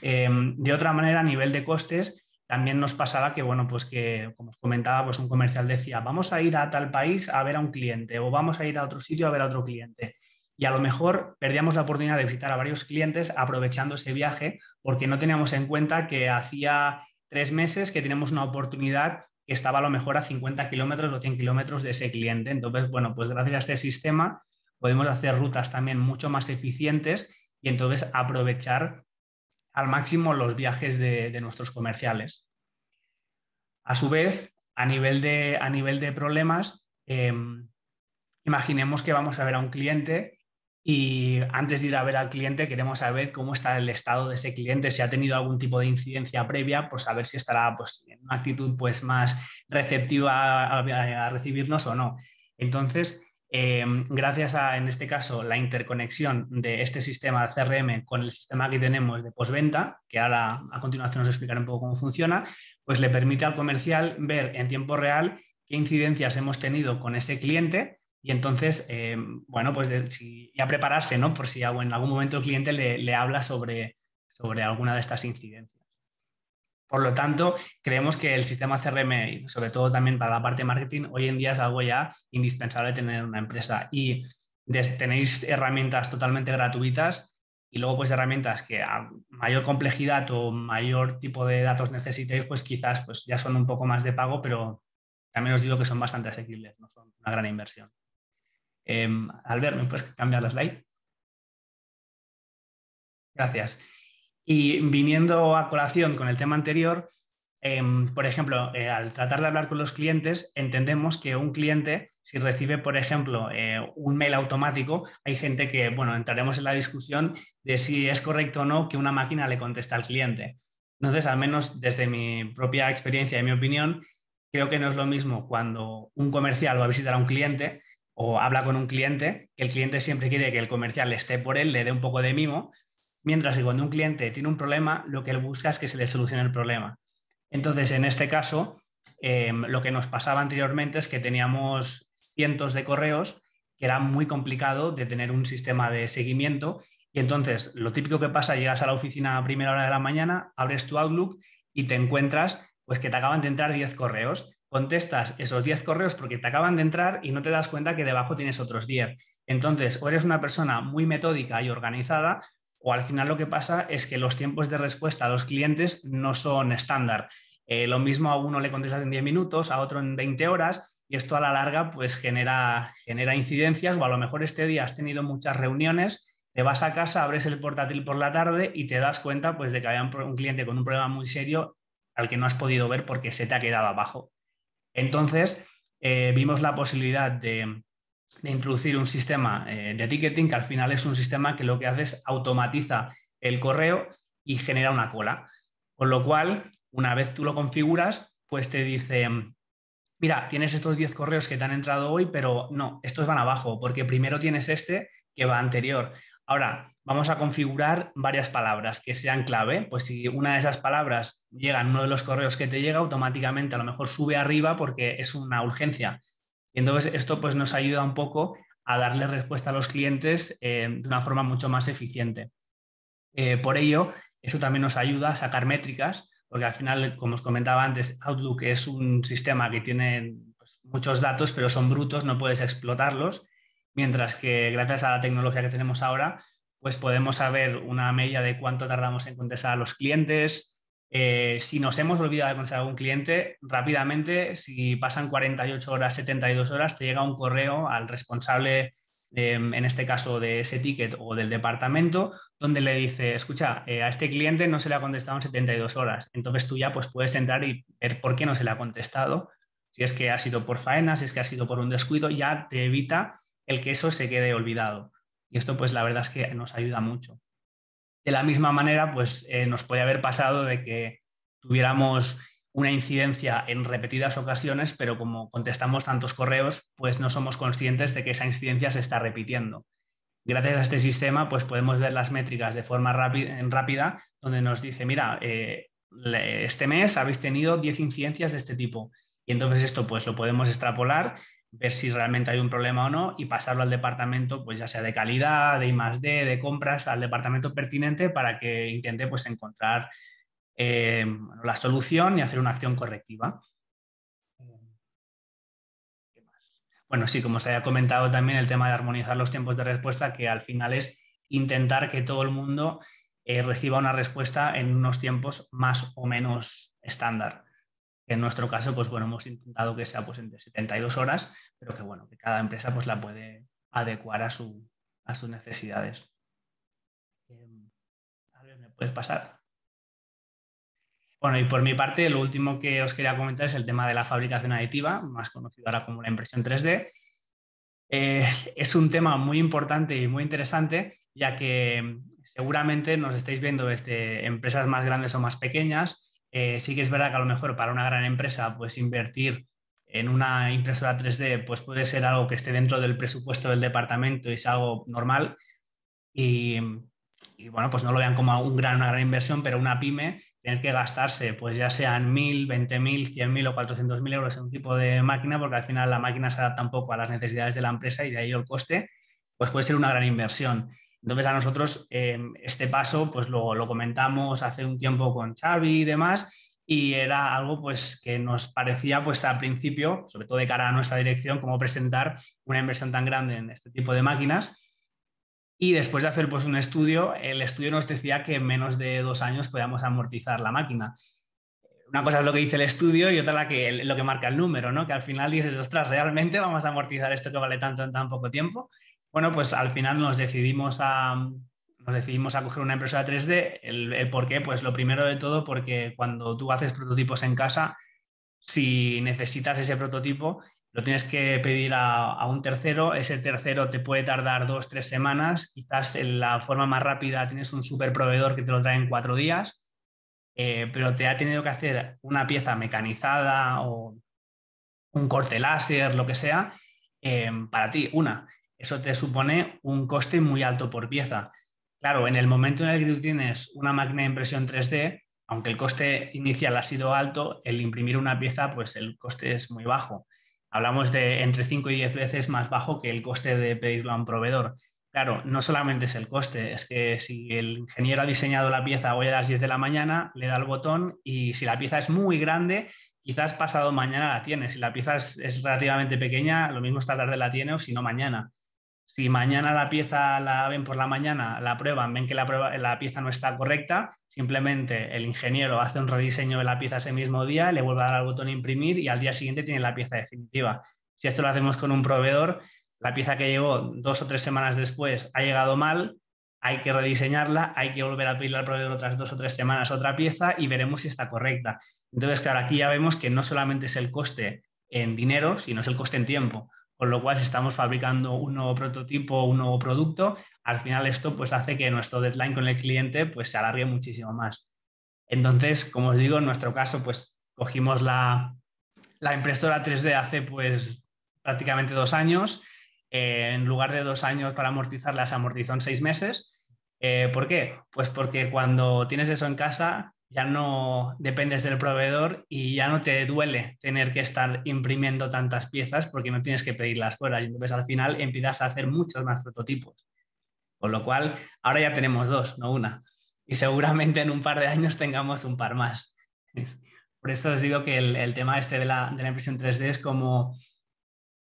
Em, de otra manera, a nivel de costes, también nos pasaba que, bueno, pues que, como os comentaba, pues un comercial decía, vamos a ir a tal país a ver a un cliente o vamos a ir a otro sitio a ver a otro cliente y a lo mejor perdíamos la oportunidad de visitar a varios clientes aprovechando ese viaje porque no teníamos en cuenta que hacía tres meses que teníamos una oportunidad que estaba a lo mejor a 50 kilómetros o 100 kilómetros de ese cliente. Entonces, bueno, pues gracias a este sistema podemos hacer rutas también mucho más eficientes y entonces aprovechar al máximo los viajes de, nuestros comerciales. A su vez, a nivel de, a nivel de problemas, em, imaginemos que vamos a ver a un cliente y antes de ir a ver al cliente, queremos saber cómo está el estado de ese cliente, si ha tenido algún tipo de incidencia previa, por saber si estará pues, en una actitud pues, más receptiva a, recibirnos o no. Entonces, eh, gracias a, en este caso, la interconexión de este sistema de CRM con el sistema que tenemos de postventa, que ahora a continuación os explicaré un poco cómo funciona, pues le permite al comercial ver en tiempo real qué incidencias hemos tenido con ese cliente y entonces, eh, bueno, pues ya prepararse, ¿no? Por si en algún momento el cliente le, habla sobre, sobre alguna de estas incidencias. Por lo tanto, creemos que el sistema CRM, sobre todo también para la parte de marketing, hoy en día es algo ya indispensable tener en una empresa. Y tenéis herramientas totalmente gratuitas y luego pues herramientas que a mayor complejidad o mayor tipo de datos necesitéis, pues quizás pues ya son un poco más de pago, pero también os digo que son bastante asequibles, no son una gran inversión. Eh, Albert, ¿me puedes cambiar la slide? Gracias. Y viniendo a colación con el tema anterior, Em, por ejemplo, eh, al tratar de hablar con los clientes, entendemos que un cliente, si recibe, por ejemplo, eh, un mail automático, hay gente que, bueno, entraremos en la discusión de si es correcto o no que una máquina le conteste al cliente. Entonces, al menos desde mi propia experiencia y mi opinión, creo que no es lo mismo cuando un comercial va a visitar a un cliente o habla con un cliente, que el cliente siempre quiere que el comercial esté por él, le dé un poco de mimo, mientras que cuando un cliente tiene un problema, lo que él busca es que se le solucione el problema. Entonces, en este caso, em, lo que nos pasaba anteriormente es que teníamos cientos de correos que era muy complicado de tener un sistema de seguimiento. Y entonces, lo típico que pasa, llegas a la oficina a primera hora de la mañana, abres tu Outlook y te encuentras pues que te acaban de entrar 10 correos. Contestas esos 10 correos porque te acaban de entrar y no te das cuenta que debajo tienes otros 10. Entonces, o eres una persona muy metódica y organizada, o al final lo que pasa es que los tiempos de respuesta a los clientes no son estándar. Eh, lo mismo a uno le contestas en 10 minutos, a otro en 20 horas, y esto a la larga pues genera, genera incidencias, o a lo mejor este día has tenido muchas reuniones, te vas a casa, abres el portátil por la tarde y te das cuenta pues, de que había un, cliente con un problema muy serio al que no has podido ver porque se te ha quedado abajo. Entonces, eh, vimos la posibilidad de, introducir un sistema eh, de ticketing que al final es un sistema que lo que hace es automatiza el correo y genera una cola. Con lo cual, una vez tú lo configuras, pues te dice, mira, tienes estos 10 correos que te han entrado hoy, pero no, estos van abajo, porque primero tienes este que va anterior. Ahora, vamos a configurar varias palabras que sean clave. Pues si una de esas palabras llega en uno de los correos que te llega, automáticamente a lo mejor sube arriba porque es una urgencia. Y entonces esto pues, nos ayuda un poco a darle respuesta a los clientes eh, de una forma mucho más eficiente. Eh, por ello, eso también nos ayuda a sacar métricas, porque al final, como os comentaba antes, Outlook es un sistema que tiene pues, muchos datos, pero son brutos, no puedes explotarlos, mientras que gracias a la tecnología que tenemos ahora, pues podemos saber una media de cuánto tardamos en contestar a los clientes, eh, si nos hemos olvidado de contestar a algún cliente, rápidamente, si pasan 48 horas, 72 horas, te llega un correo al responsable, en este caso de ese ticket o del departamento, donde le dice, escucha, eh, a este cliente no se le ha contestado en 72 horas. Entonces tú ya pues, puedes entrar y ver por qué no se le ha contestado. Si es que ha sido por faena, si es que ha sido por un descuido, ya te evita el que eso se quede olvidado. Y esto pues la verdad es que nos ayuda mucho. De la misma manera, pues eh, nos puede haber pasado de que tuviéramos una incidencia en repetidas ocasiones, pero como contestamos tantos correos, pues no somos conscientes de que esa incidencia se está repitiendo. Gracias a este sistema, pues podemos ver las métricas de forma rápida, donde nos dice, mira, eh, este mes habéis tenido 10 incidencias de este tipo. Y entonces esto pues lo podemos extrapolar ver si realmente hay un problema o no y pasarlo al departamento, pues ya sea de calidad, de I+D, de compras, al departamento pertinente para que intente pues encontrar eh, la solución y hacer una acción correctiva. Bueno, sí, como se haya comentado también el tema de armonizar los tiempos de respuesta, que al final es intentar que todo el mundo eh, reciba una respuesta en unos tiempos más o menos estándar. En nuestro caso, pues bueno, hemos intentado que sea pues entre 72 horas, pero que bueno, que cada empresa pues la puede adecuar a, su, a sus necesidades. Em, a ver, ¿me puedes pasar? Bueno, y por mi parte, lo último que os quería comentar es el tema de la fabricación aditiva, más conocido ahora como la impresión 3D. Eh, es un tema muy importante y muy interesante, ya que em, seguramente nos estáis viendo desde empresas más grandes o más pequeñas, eh, sí que es verdad que a lo mejor para una gran empresa, pues invertir en una impresora 3D pues puede ser algo que esté dentro del presupuesto del departamento y es algo normal. Y, bueno, pues no lo vean como un gran, una gran inversión, pero una pyme tener que gastarse, pues ya sean 1.000, 20.000, 100.000 o 400.000 euros en un tipo de máquina, porque al final la máquina se adapta un poco a las necesidades de la empresa y de ahí el coste, pues puede ser una gran inversión. Entonces a nosotros eh, este paso pues lo, lo, comentamos hace un tiempo con Xavi y demás y era algo pues que nos parecía pues al principio, sobre todo de cara a nuestra dirección, como presentar una inversión tan grande en este tipo de máquinas. Y después de hacer pues un estudio, el estudio nos decía que en menos de dos años podíamos amortizar la máquina. Una cosa es lo que dice el estudio y otra la que, lo que marca el número, ¿no? Que al final dices, ostras, ¿realmente vamos a amortizar esto que vale tanto en tan poco tiempo? Bueno, pues al final nos decidimos a, nos decidimos a coger una impresora 3D. El, por qué? Pues lo primero de todo porque cuando tú haces prototipos en casa, si necesitas ese prototipo, lo tienes que pedir a, un tercero. Ese tercero te puede tardar dos, tres semanas. Quizás en la forma más rápida tienes un super proveedor que te lo trae en cuatro días, eh, pero te ha tenido que hacer una pieza mecanizada o un corte láser, lo que sea, eh, para ti, una. Eso te supone un coste muy alto por pieza. Claro, en el momento en el que tú tienes una máquina de impresión 3D, aunque el coste inicial ha sido alto, el imprimir una pieza, pues el coste es muy bajo. Hablamos de entre 5 y 10 veces más bajo que el coste de pedirlo a un proveedor. Claro, no solamente es el coste, es que si el ingeniero ha diseñado la pieza hoy a las 10 de la mañana, le da el botón y si la pieza es muy grande, quizás pasado mañana la tiene. Si la pieza es, es relativamente pequeña, lo mismo esta tarde la tiene o si no mañana. Si mañana la pieza la ven por la mañana, la prueban, ven que la, pieza no está correcta, simplemente el ingeniero hace un rediseño de la pieza ese mismo día, le vuelve a dar al botón imprimir y al día siguiente tiene la pieza definitiva. Si esto lo hacemos con un proveedor, la pieza que llegó dos o tres semanas después ha llegado mal, hay que rediseñarla, hay que volver a pedirle al proveedor otras dos o tres semanas otra pieza y veremos si está correcta. Entonces, claro, aquí ya vemos que no solamente es el coste en dinero, sino es el coste en tiempo con lo cual si estamos fabricando un nuevo prototipo, un nuevo producto, al final esto pues hace que nuestro deadline con el cliente pues se alargue muchísimo más. Entonces, como os digo, en nuestro caso pues cogimos la, impresora 3D hace pues prácticamente dos años. Eh, en lugar de dos años para amortizarla, se amortizó en seis meses. Eh, ¿Por qué? Pues porque cuando tienes eso en casa, ya no dependes del proveedor y ya no te duele tener que estar imprimiendo tantas piezas porque no tienes que pedirlas fuera. Y entonces al final empiezas a hacer muchos más prototipos. Con lo cual, ahora ya tenemos dos, no una. Y seguramente en un par de años tengamos un par más. Por eso os digo que el, tema este de la, de la, impresión 3D es como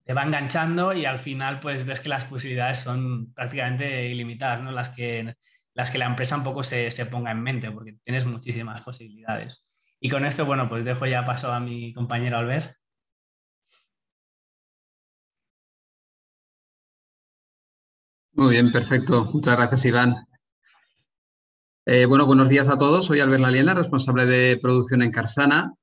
te va enganchando y al final pues ves que las posibilidades son prácticamente ilimitadas, ¿no? Las que las que la empresa un poco se, ponga en mente, porque tienes muchísimas posibilidades. Y con esto, bueno, pues dejo ya paso a mi compañero Albert.
Muy bien, perfecto. Muchas gracias, Iván. Eh, bueno, buenos días a todos. Soy Albert Laliena, responsable de producción en Carsana.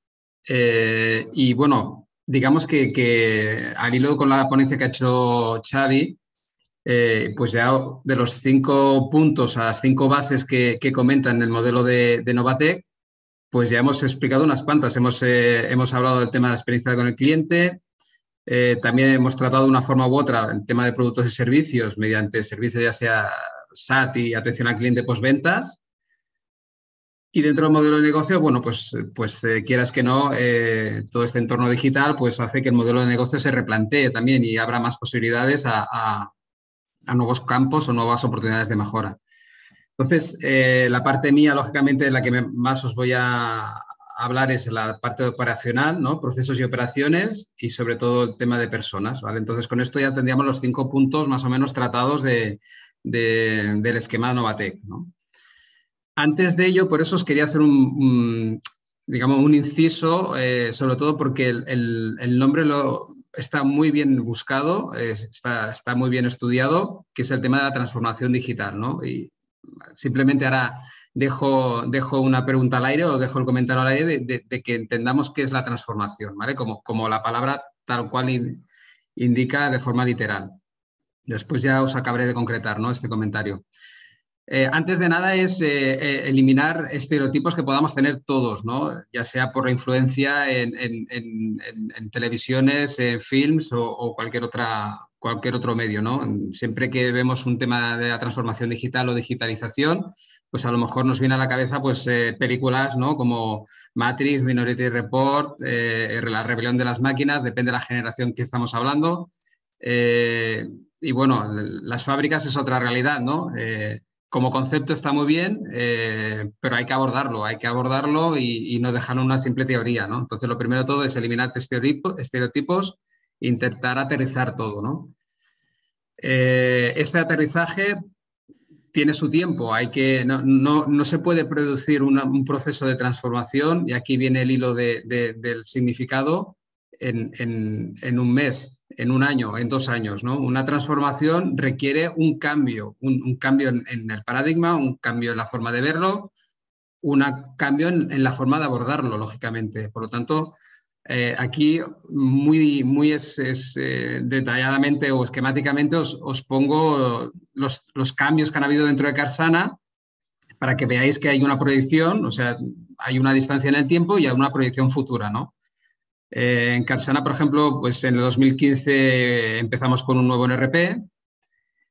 Eh, y bueno, digamos que, que, al hilo con la ponencia que ha hecho Xavi, eh, pues ya de los cinco puntos a las cinco bases que, comentan el modelo de, Novatec, pues ya hemos explicado unas cuantas. Hemos, eh, hemos hablado del tema de la experiencia con el cliente, eh, también hemos tratado de una forma u otra el tema de productos y servicios mediante servicios ya sea SAT y atención al cliente postventas. Y dentro del modelo de negocio, bueno, pues, pues quieras que no, todo este entorno digital pues hace que el modelo de negocio se replantee también y abra más posibilidades a nuevos campos o nuevas oportunidades de mejora. Entonces, eh, la parte mía, lógicamente, de la que más os voy a hablar es la parte operacional, ¿no? procesos y operaciones y sobre todo el tema de personas. ¿vale? Entonces, con esto ya tendríamos los cinco puntos más o menos tratados de, del esquema Novatec. Antes de ello, por eso os quería hacer un, digamos, un inciso, eh, sobre todo porque el, el nombre lo, está muy bien buscado, está, está, muy bien estudiado, que es el tema de la transformación digital, ¿no? Y simplemente ahora dejo, dejo una pregunta al aire o dejo el comentario al aire de, que entendamos qué es la transformación, ¿vale? Como, como la palabra tal cual indica de forma literal. Después ya os acabaré de concretar, ¿no? Este comentario. Eh, antes de nada es eh, eh, eliminar estereotipos que podamos tener todos, ¿no? ya sea por la influencia en, televisiones, en films o, cualquier, otra, cualquier otro medio. ¿no? Siempre que vemos un tema de la transformación digital o digitalización, pues a lo mejor nos viene a la cabeza pues, películas ¿no? como Matrix, Minority Report, La rebelión de las máquinas, depende de la generación que estamos hablando. y bueno, las fábricas es otra realidad, ¿no? Como concepto está muy bien, eh, pero hay que abordarlo, hay que abordarlo y, no dejarlo una simple teoría, ¿no? Entonces, lo primero de todo es eliminar estereotipos, e intentar aterrizar todo, ¿no? Eh, este aterrizaje tiene su tiempo, hay que, no, se puede producir un proceso de transformación, y aquí viene el hilo del significado, en, un mes. En un año, en dos años. ¿no? Una transformación requiere un cambio, un, cambio en, el paradigma, un cambio en la forma de verlo, un cambio en, la forma de abordarlo, lógicamente. Por lo tanto, eh, aquí muy, muy es, eh, detalladamente o esquemáticamente os, pongo los, los, cambios que han habido dentro de Carsana para que veáis que hay una proyección, o sea, hay una distancia en el tiempo y hay una proyección futura, ¿no? Eh, en Carsana, por ejemplo, pues en el 2015 empezamos con un nuevo NRP.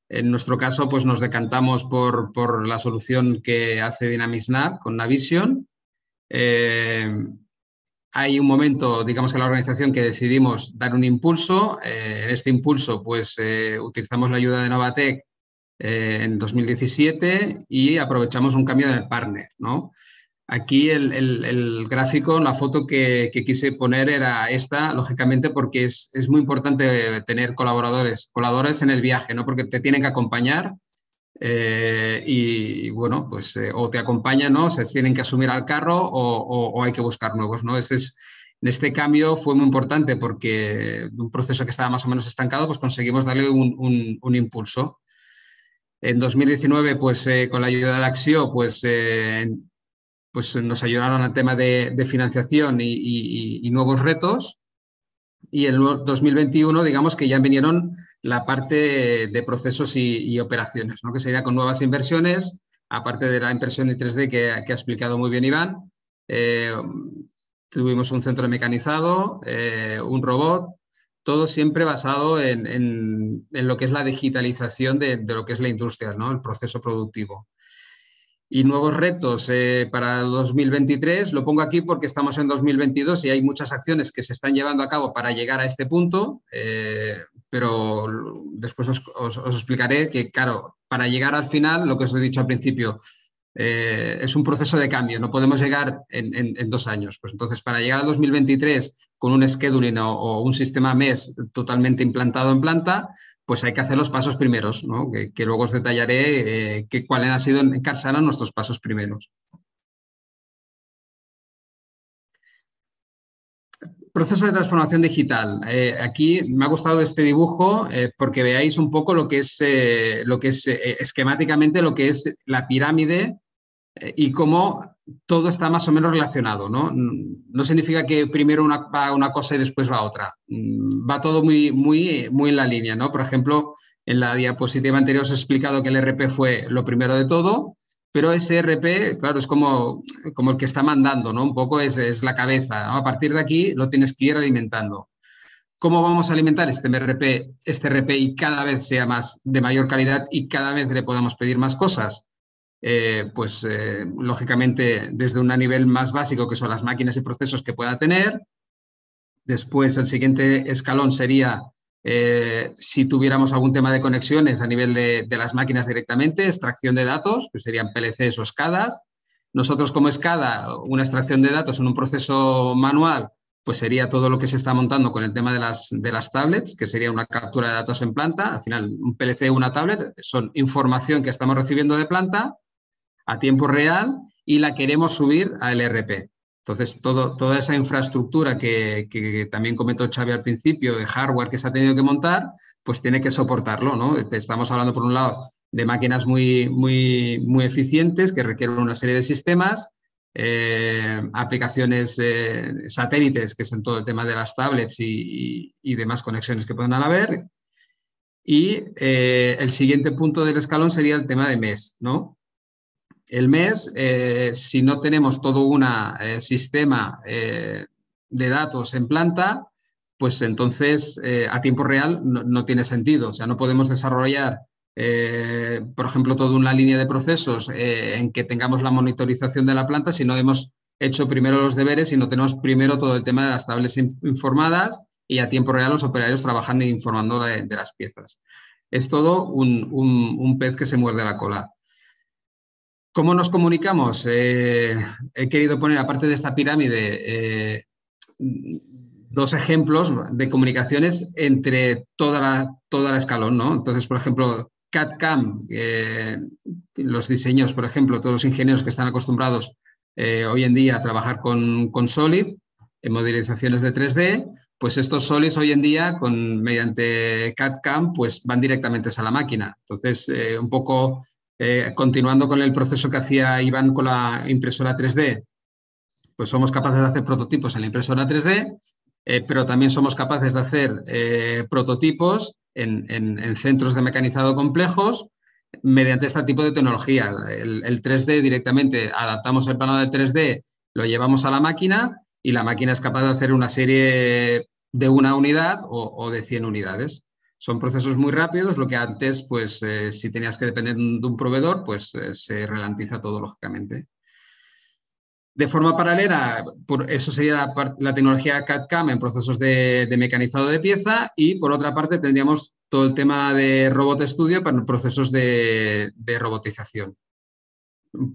En nuestro caso, pues nos decantamos por, la solución que hace Dynamisnap con Navision. Eh, hay un momento, digamos que la organización que decidimos dar un impulso. Eh, en este impulso, pues utilizamos la ayuda de Novatec en 2017 y aprovechamos un cambio en el partner, ¿no? Aquí el, gráfico, la foto que, quise poner era esta, lógicamente, porque es, muy importante tener colaboradores, colaboradores en el viaje, ¿no? Porque te tienen que acompañar eh, y, bueno, pues eh, o te acompañan, ¿no? Se tienen que asumir al carro o, hay que buscar nuevos, ¿no? Ese es, en este cambio fue muy importante porque un proceso que estaba más o menos estancado, pues conseguimos darle un, impulso. En 2019, pues eh, con la ayuda de Axio, pues pues nos ayudaron al tema de, financiación y, nuevos retos. Y en 2021, digamos que ya vinieron la parte de procesos y, operaciones, ¿no? que sería con nuevas inversiones, aparte de la inversión en 3D que, ha explicado muy bien Iván. Eh, tuvimos un centro mecanizado, eh, un robot, todo siempre basado en, lo que es la digitalización de, de, lo que es la industria, ¿no? el proceso productivo y nuevos retos eh, para 2023. Lo pongo aquí porque estamos en 2022 y hay muchas acciones que se están llevando a cabo para llegar a este punto, eh, pero después os, explicaré que, claro, para llegar al final, lo que os he dicho al principio, eh, es un proceso de cambio, no podemos llegar en, dos años. Pues entonces, para llegar al 2023 con un scheduling o, o un sistema MES totalmente implantado en planta, pues hay que hacer los pasos primeros, que, luego os detallaré eh, cuáles han sido en Carsana nuestros pasos primeros. Proceso de transformación digital. Eh, aquí me ha gustado este dibujo eh, porque veáis un poco lo que es, lo que es esquemáticamente lo que es la pirámide y cómo todo está más o menos relacionado, ¿no? No significa que primero una, va una cosa y después va otra. Mm, va todo muy, muy, muy en la línea, ¿no? Por ejemplo, en la diapositiva anterior os he explicado que el RP fue lo primero de todo, pero ese RP, claro, es como, como el que está mandando, ¿no? Un poco es, es la cabeza. A partir de aquí lo tienes que ir alimentando. ¿Cómo vamos a alimentar este RP, este RP y cada vez sea más de mayor calidad y cada vez le podamos pedir más cosas? Eh, pues eh, lógicamente desde un nivel más básico que son las máquinas y procesos que pueda tener. Después el siguiente escalón sería eh, si tuviéramos algún tema de conexiones a nivel de, las máquinas directamente, extracción de datos, que serían PLCs o SCADAs. Nosotros como SCADA, una extracción de datos en un proceso manual, pues sería todo lo que se está montando con el tema de las, de las tablets, que sería una captura de datos en planta. Al final, un PLC o una tablet son información que estamos recibiendo de planta a tiempo real y la queremos subir al ERP. Entonces, todo, toda esa infraestructura que, también comentó Xavi al principio, de hardware que se ha tenido que montar, pues tiene que soportarlo. ¿no? Estamos hablando, por un lado, de máquinas muy, muy, muy eficientes que requieren una serie de sistemas, eh, aplicaciones eh, satélites, que es en todo el tema de las tablets y, demás conexiones que puedan haber. Y eh, el siguiente punto del escalón sería el tema de MES, ¿no? El mes, eh, si no tenemos todo un eh, sistema eh, de datos en planta, pues entonces a tiempo real no, tiene sentido. O sea, no podemos desarrollar, por ejemplo, toda una línea de procesos en que tengamos la monitorización de la planta si no hemos hecho primero los deberes y no tenemos primero todo el tema de las tablas informadas y a tiempo real los operarios trabajando e informando de, las piezas. Es todo un pez que se muerde la cola. ¿Cómo nos comunicamos? Eh, he querido poner, aparte de esta pirámide, eh, dos ejemplos de comunicaciones entre toda la, toda la escalón. ¿no? Entonces, por ejemplo, CAD-CAM, eh, los diseños, por ejemplo, todos los ingenieros que están acostumbrados hoy en día a trabajar con, con Solid en modelizaciones de 3D, pues estos soles hoy en día, con, mediante CAD-CAM, pues van directamente a la máquina. Entonces, un poco eh, continuando con el proceso que hacía Iván con la impresora 3D, pues somos capaces de hacer prototipos en la impresora 3D, eh, pero también somos capaces de hacer prototipos en, centros de mecanizado complejos mediante este tipo de tecnología. El, el 3D directamente adaptamos el plano de 3D, lo llevamos a la máquina y la máquina es capaz de hacer una serie de una unidad o, de 100 unidades. Son procesos muy rápidos, lo que antes, pues, eh, si tenías que depender de un proveedor, pues eh, se ralentiza todo, lógicamente. De forma paralela, por eso sería la, tecnología CAD-CAM en procesos de, mecanizado de pieza y por otra parte tendríamos todo el tema de Robot Studio para procesos de, robotización.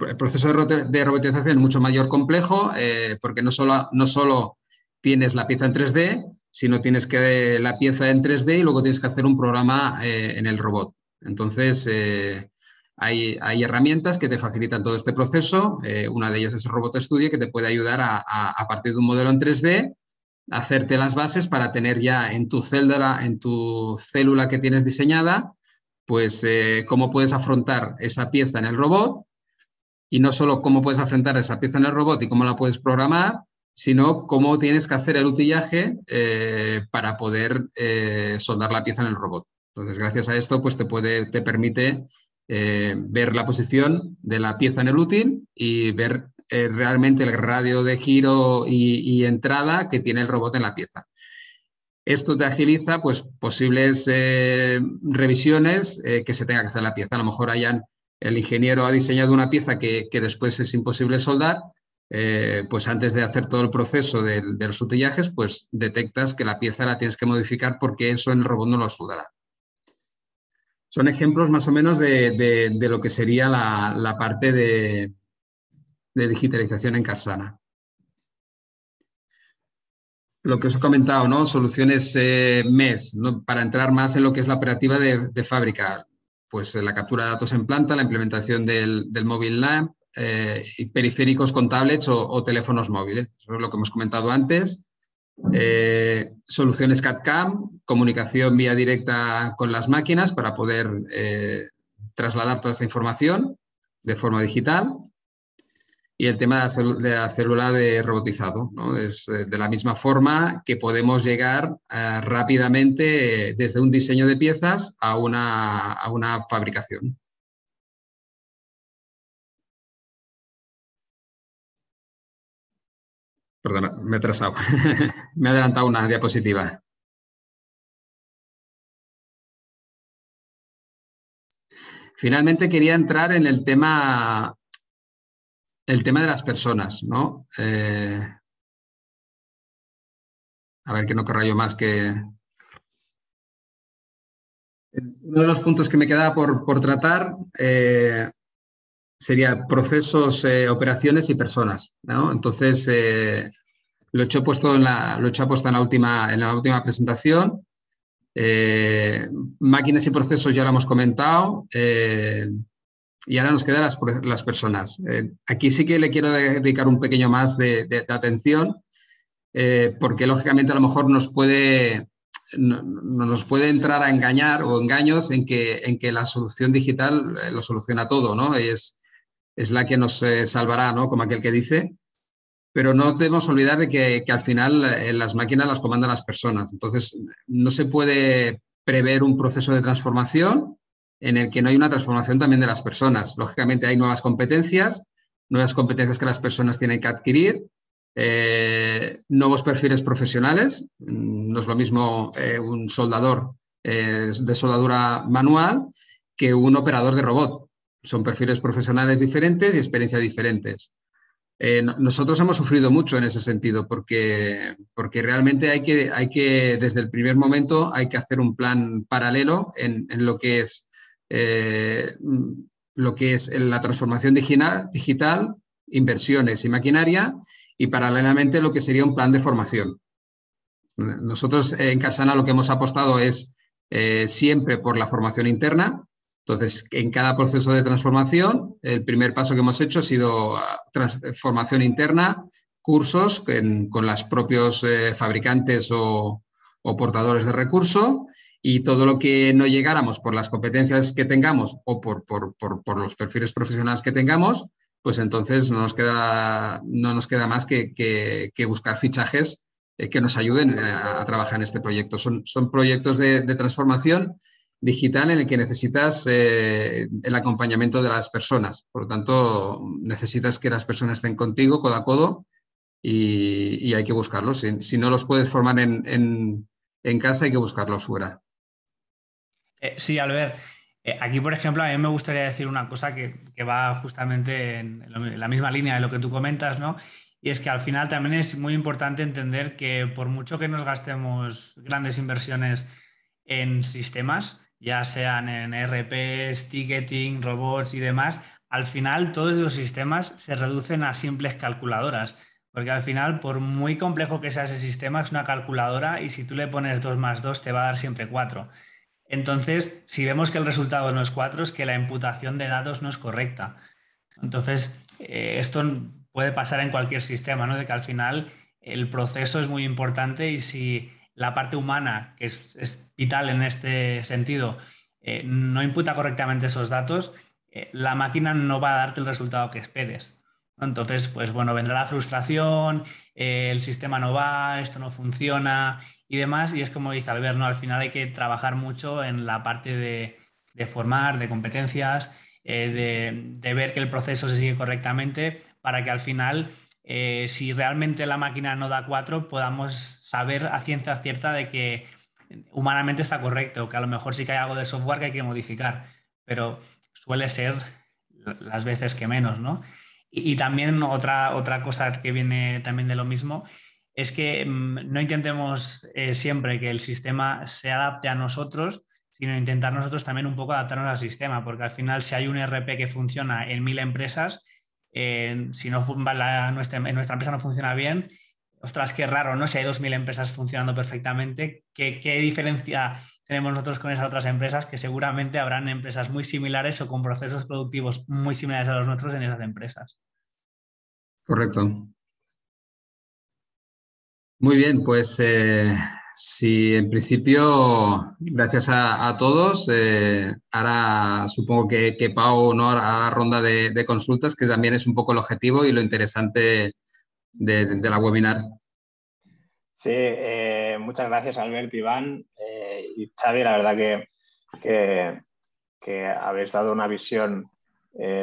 El proceso de, robotización es mucho mayor complejo eh, porque no solo, no solo tienes la pieza en 3D, sino tienes que la pieza en 3D y luego tienes que hacer un programa eh, en el robot. Entonces, eh, hay, herramientas que te facilitan todo este proceso. Eh, una de ellas es el Robot Studio, que te puede ayudar a, partir de un modelo en 3D, hacerte las bases para tener ya en tu célula, en tu célula que tienes diseñada, pues cómo puedes afrontar esa pieza en el robot y no solo cómo puedes afrontar esa pieza en el robot y cómo la puedes programar, sino cómo tienes que hacer el utillaje eh, para poder eh, soldar la pieza en el robot. Entonces, gracias a esto, pues te, permite eh, ver la posición de la pieza en el útil y ver realmente el radio de giro y, entrada que tiene el robot en la pieza. Esto te agiliza pues, posibles revisiones que se tenga que hacer en la pieza. A lo mejor hayan, el ingeniero ha diseñado una pieza que después es imposible soldar eh, pues antes de hacer todo el proceso de, los utillajes, pues detectas que la pieza la tienes que modificar porque eso en el robot no lo sudará. Son ejemplos más o menos de, lo que sería la, parte de, digitalización en Carsana. Lo que os he comentado, ¿no? Soluciones eh, MES, para entrar más en lo que es la operativa de, fábrica. Pues la captura de datos en planta, la implementación del, del móvil LAMP, eh, periféricos con tablets o, teléfonos móviles. Eso es lo que hemos comentado antes. Eh, soluciones CAD-CAM, comunicación vía directa con las máquinas para poder eh, trasladar toda esta información de forma digital. Y el tema de la célula de robotizado. Es de la misma forma que podemos llegar rápidamente desde un diseño de piezas a una, a una fabricación. Perdona, me he atrasado. me he adelantado una diapositiva. Finalmente quería entrar en el tema, el tema de las personas, ¿no? Eh, a ver que no corra yo más que... Uno de los puntos que me quedaba por, tratar eh, sería procesos, eh, operaciones y personas. Entonces, eh, lo, he hecho puesto en la, lo he puesto en la última, en la última presentación. Eh, máquinas y procesos ya lo hemos comentado. y ahora nos quedan las, las personas. aquí sí que le quiero dedicar un pequeño más de, de atención, porque lógicamente a lo mejor nos puede, no, nos puede entrar a engañar o engaños en que, en que la solución digital lo soluciona todo, ¿no? Es, es la que nos eh, salvará, ¿no? Como aquel que dice. Pero no debemos olvidar de que, al final eh, las máquinas las comandan las personas. Entonces, no se puede prever un proceso de transformación en el que no hay una transformación también de las personas. Lógicamente hay nuevas competencias, nuevas competencias que las personas tienen que adquirir, eh, nuevos perfiles profesionales. No es lo mismo un soldador de soldadura manual que un operador de robot son perfiles profesionales diferentes y experiencias diferentes. Eh, nosotros hemos sufrido mucho en ese sentido porque, porque realmente hay que, hay que, desde el primer momento, hay que hacer un plan paralelo en, lo, que es, eh, lo que es la transformación digital, digital, inversiones y maquinaria y paralelamente lo que sería un plan de formación. Nosotros en Casana lo que hemos apostado es eh, siempre por la formación interna, entonces, en cada proceso de transformación, el primer paso que hemos hecho ha sido ah, transformación interna cursos con los propios eh, fabricantes o, portadores de recurso y todo lo que no llegáramos por las competencias que tengamos o por, los perfiles profesionales que tengamos, pues entonces no nos queda, no nos queda más que, buscar fichajes eh, que nos ayuden a, trabajar en este proyecto. Son proyectos de, transformación digital en el que necesitas eh, el acompañamiento de las personas. Por lo tanto, necesitas que las personas estén contigo codo a codo y, hay que buscarlos. Si, no los puedes formar en, casa, hay que buscarlos fuera.
Eh, sí, Albert. Eh, aquí, por ejemplo, a mí me gustaría decir una cosa que, va justamente en, la misma línea de lo que tú comentas, ¿no? Y es que al final también es muy importante entender que por mucho que nos gastemos grandes inversiones en sistemas, ya sean en RPs, ticketing, robots y demás, al final todos los sistemas se reducen a simples calculadoras. Porque al final, por muy complejo que sea ese sistema, es una calculadora y si tú le pones 2 más 2 te va a dar siempre 4. Entonces, si vemos que el resultado no es 4, es que la imputación de datos no es correcta. Entonces, eh, esto puede pasar en cualquier sistema, ¿no? De que al final el proceso es muy importante y si la parte humana, que es, vital en este sentido, eh, no imputa correctamente esos datos, eh, la máquina no va a darte el resultado que esperes. Entonces, pues bueno, vendrá la frustración, eh, el sistema no va, esto no funciona y demás. Y es como dice Albert, ¿no? al final hay que trabajar mucho en la parte de, formar, de competencias, de, ver que el proceso se sigue correctamente para que al final, si realmente la máquina no da cuatro, podamos saber a ciencia cierta de que humanamente está correcto, que a lo mejor sí que hay algo de software que hay que modificar, pero suele ser las veces que menos, ¿no? Y, también otra, otra cosa que viene también de lo mismo es que mm, no intentemos eh, siempre que el sistema se adapte a nosotros, sino intentar nosotros también un poco adaptarnos al sistema, porque al final si hay un ERP que funciona en mil empresas, eh, si nuestra empresa no funciona bien, ostras, qué raro, ¿no? Si hay dos mil empresas funcionando perfectamente, ¿qué, ¿qué, diferencia tenemos nosotros con esas otras empresas? Que seguramente habrán empresas muy similares o con procesos productivos muy similares a los nuestros en esas empresas.
Correcto. Muy bien, pues eh, si en principio, gracias a, todos, eh, ahora supongo que, Pau ¿no? hará ronda de, consultas, que también es un poco el objetivo y lo interesante de, la webinar.
Sí, eh, muchas gracias Albert, Iván y Xavi, la verdad que, que habéis dado una visión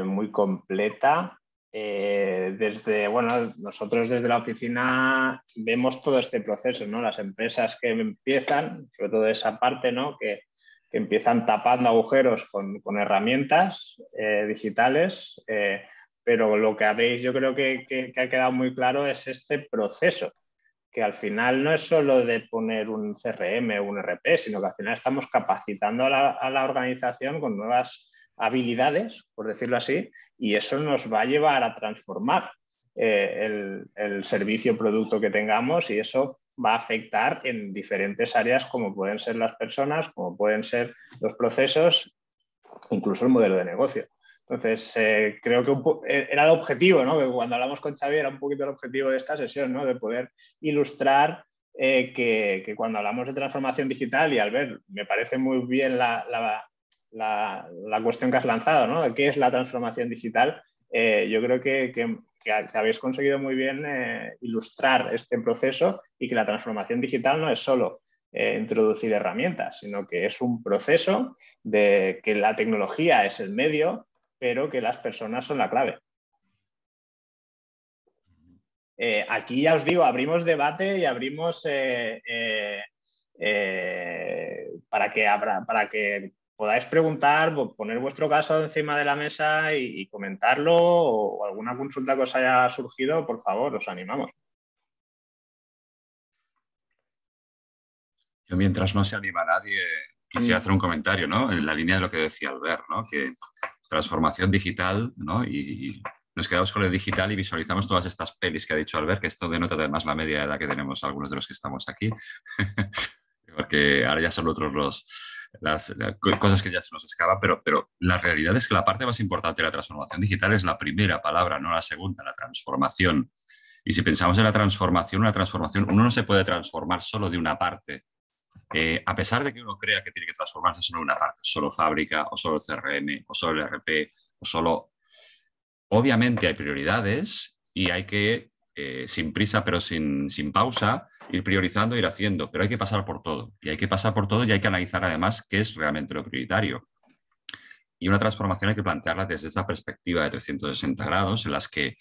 muy completa eh, desde, bueno, nosotros desde la oficina vemos todo este proceso, ¿no? Las empresas que empiezan, sobre todo esa parte, ¿no? Que, empiezan tapando agujeros con, herramientas eh, digitales, eh, pero lo que habéis, yo creo que, ha quedado muy claro es este proceso, que al final no es solo de poner un CRM o un RP, sino que al final estamos capacitando a la, organización con nuevas habilidades, por decirlo así, y eso nos va a llevar a transformar eh, el, servicio o producto que tengamos y eso va a afectar en diferentes áreas como pueden ser las personas, como pueden ser los procesos, incluso el modelo de negocio. Entonces, eh, creo que eh, era el objetivo, ¿no? que cuando hablamos con Xavi era un poquito el objetivo de esta sesión, ¿no? de poder ilustrar que, cuando hablamos de transformación digital, y al ver, me parece muy bien la, la, cuestión que has lanzado, ¿no? ¿Qué es la transformación digital? Eh, yo creo que, habéis conseguido muy bien eh, ilustrar este proceso y que la transformación digital no es solo eh, introducir herramientas, sino que es un proceso de que la tecnología es el medio, pero que las personas son la clave. aquí ya os digo, abrimos debate y abrimos para que, para que podáis preguntar, poner vuestro caso encima de la mesa y, comentarlo o, alguna consulta que os haya surgido, por favor, os animamos.
Yo mientras no se anima nadie, quisiera hacer un comentario, ¿no? En la línea de lo que decía Albert, ¿no? Que transformación digital, ¿no? Y, nos quedamos con el digital y visualizamos todas estas pelis que ha dicho Albert, que esto denota además la media edad que tenemos algunos de los que estamos aquí, porque ahora ya son otros los, las, cosas que ya se nos escapan, pero, pero la realidad es que la parte más importante de la transformación digital es la primera palabra, no la segunda, la transformación. Y si pensamos en la transformación, una transformación, uno no se puede transformar solo de una parte. Eh, a pesar de que uno crea que tiene que transformarse solo de una parte, solo fábrica, o solo CRM, o solo el RP, o solo... Obviamente hay prioridades y hay que, eh, sin prisa pero sin, sin pausa, ir priorizando, ir haciendo, pero hay que pasar por todo. Y hay que pasar por todo y hay que analizar además qué es realmente lo prioritario. Y una transformación hay que plantearla desde esa perspectiva de 360 grados, en las que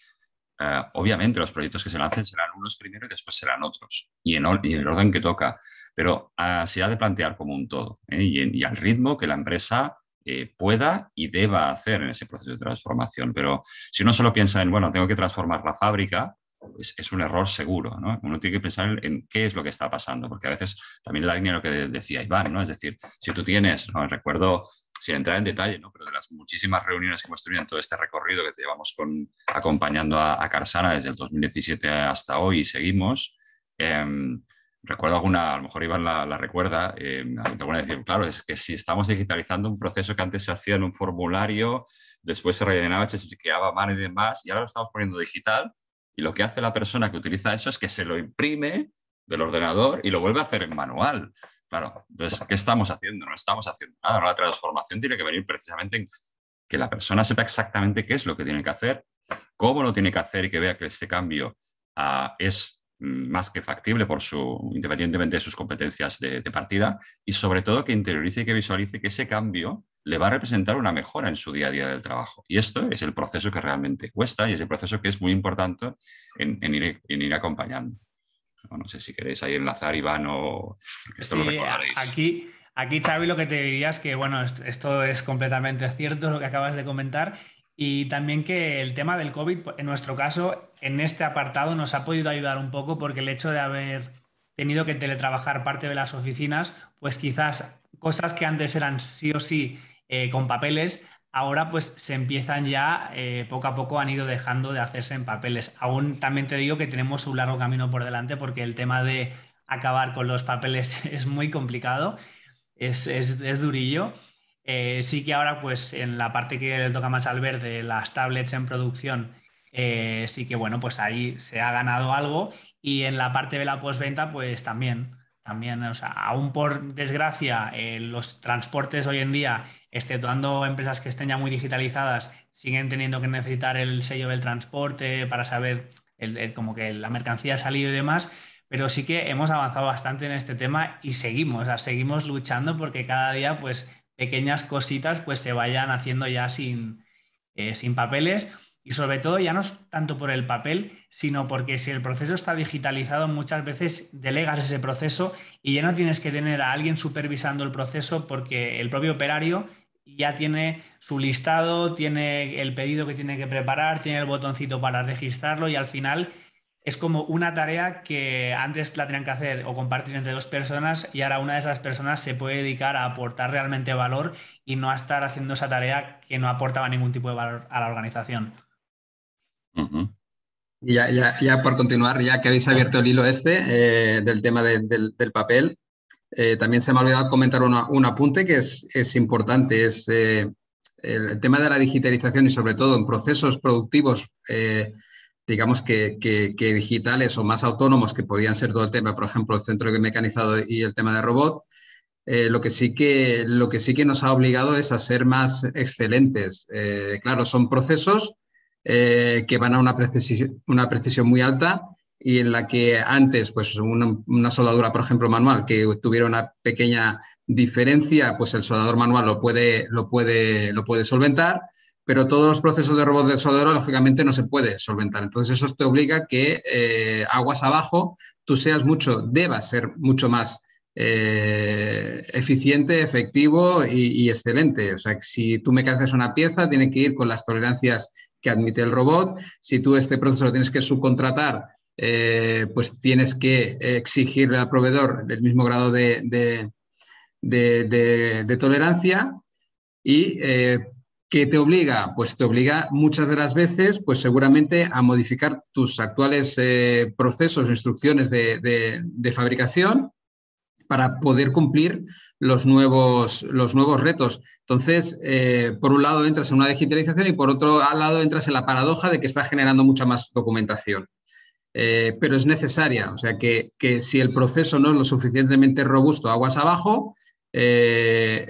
eh, obviamente los proyectos que se lancen serán unos primero y después serán otros, y en, el orden que toca, pero uh, se ha de plantear como un todo, ¿eh? y, al ritmo que la empresa eh, pueda y deba hacer en ese proceso de transformación. Pero si uno solo piensa en, bueno, tengo que transformar la fábrica, es, un error seguro. ¿no? Uno tiene que pensar en qué es lo que está pasando, porque a veces también la línea lo que decía Iván, ¿no? es decir, si tú tienes, recuerdo sin entrar en detalle, ¿no? pero de las muchísimas reuniones que hemos tenido en todo este recorrido que te llevamos con, acompañando a, Carsana desde el 2017 hasta hoy y seguimos, em, recuerdo alguna, a lo mejor Iván la, recuerda, eh, te voy a decir, claro, es que si estamos digitalizando un proceso que antes se hacía en un formulario, después se rellenaba, se chequeaba a mano y demás, y ahora lo estamos poniendo digital, y lo que hace la persona que utiliza eso es que se lo imprime del ordenador y lo vuelve a hacer en manual. Claro, entonces, ¿qué estamos haciendo? No estamos haciendo nada. La transformación tiene que venir precisamente en que la persona sepa exactamente qué es lo que tiene que hacer, cómo lo tiene que hacer y que vea que este cambio ah, es más que factible por su, independientemente de sus competencias de, partida, y sobre todo que interiorice y que visualice que ese cambio le va a representar una mejora en su día a día del trabajo. Y esto es el proceso que realmente cuesta y es el proceso que es muy importante en ir acompañando no sé si queréis ahí enlazar, Iván, o esto lo recordaréis.
Aquí, aquí, Xavi, lo que te diría es que, bueno, esto, es completamente cierto lo que acabas de comentar. Y también que el tema del COVID, en nuestro caso, en este apartado nos ha podido ayudar un poco porque el hecho de haber tenido que teletrabajar parte de las oficinas, pues quizás cosas que antes eran sí o sí eh, con papeles, ahora pues se empiezan ya, eh, poco a poco han ido dejando de hacerse en papeles. Aún también te digo que tenemos un largo camino por delante porque el tema de acabar con los papeles es muy complicado, es, durillo. Eh, sí que ahora pues en la parte que le toca más al verde, las tablets en producción, eh, sí que bueno, pues ahí se ha ganado algo y en la parte de la postventa pues también. También, o sea, aún por desgracia, los transportes hoy en día exceptuando empresas que estén ya muy digitalizadas, siguen teniendo que necesitar el sello del transporte para saber el, como que la mercancía ha salido y demás, pero sí que hemos avanzado bastante en este tema y seguimos, seguimos luchando porque cada día pues pequeñas cositas pues se vayan haciendo ya sin, eh, sin papeles y sobre todo ya no es tanto por el papel, sino porque si el proceso está digitalizado muchas veces delegas ese proceso y ya no tienes que tener a alguien supervisando el proceso porque el propio operario ya tiene su listado, tiene el pedido que tiene que preparar, tiene el botoncito para registrarlo y al final es como una tarea que antes la tenían que hacer o compartir entre dos personas y ahora una de esas personas se puede dedicar a aportar realmente valor y no a estar haciendo esa tarea que no aportaba ningún tipo de valor a la organización.
Ya, ya, por continuar, ya que habéis abierto el hilo este eh, del tema del, papel, eh, también se me ha olvidado comentar un apunte que es, importante, es eh, el tema de la digitalización y sobre todo en procesos productivos, digamos que, digitales o más autónomos, que podían ser todo el tema, por ejemplo, el centro mecanizado y el tema de robot, lo, que sí que, lo que sí que nos ha obligado es a ser más excelentes. claro, son procesos que van a una una precisión muy alta y en la que antes, pues una, soldadura, por ejemplo, manual, que tuviera una pequeña diferencia, pues el soldador manual lo puede, lo puede, lo puede solventar, pero todos los procesos de robot de soldadura, lógicamente, no se puede solventar. Entonces, eso te obliga que eh, aguas abajo tú seas mucho, debas ser mucho más eh, eficiente, efectivo y, excelente. O sea, que si tú me haces una pieza, tiene que ir con las tolerancias que admite el robot. Si tú este proceso lo tienes que subcontratar, eh, pues tienes que exigirle al proveedor el mismo grado de, tolerancia y eh, ¿qué te obliga? Pues te obliga muchas de las veces, pues seguramente a modificar tus actuales eh, procesos o instrucciones de, fabricación para poder cumplir los nuevos, los nuevos retos. Entonces, por un lado entras en una digitalización y por otro lado entras en la paradoja de que está generando mucha más documentación. eh, pero es necesaria. O sea, que, si el proceso no es lo suficientemente robusto aguas abajo, eh,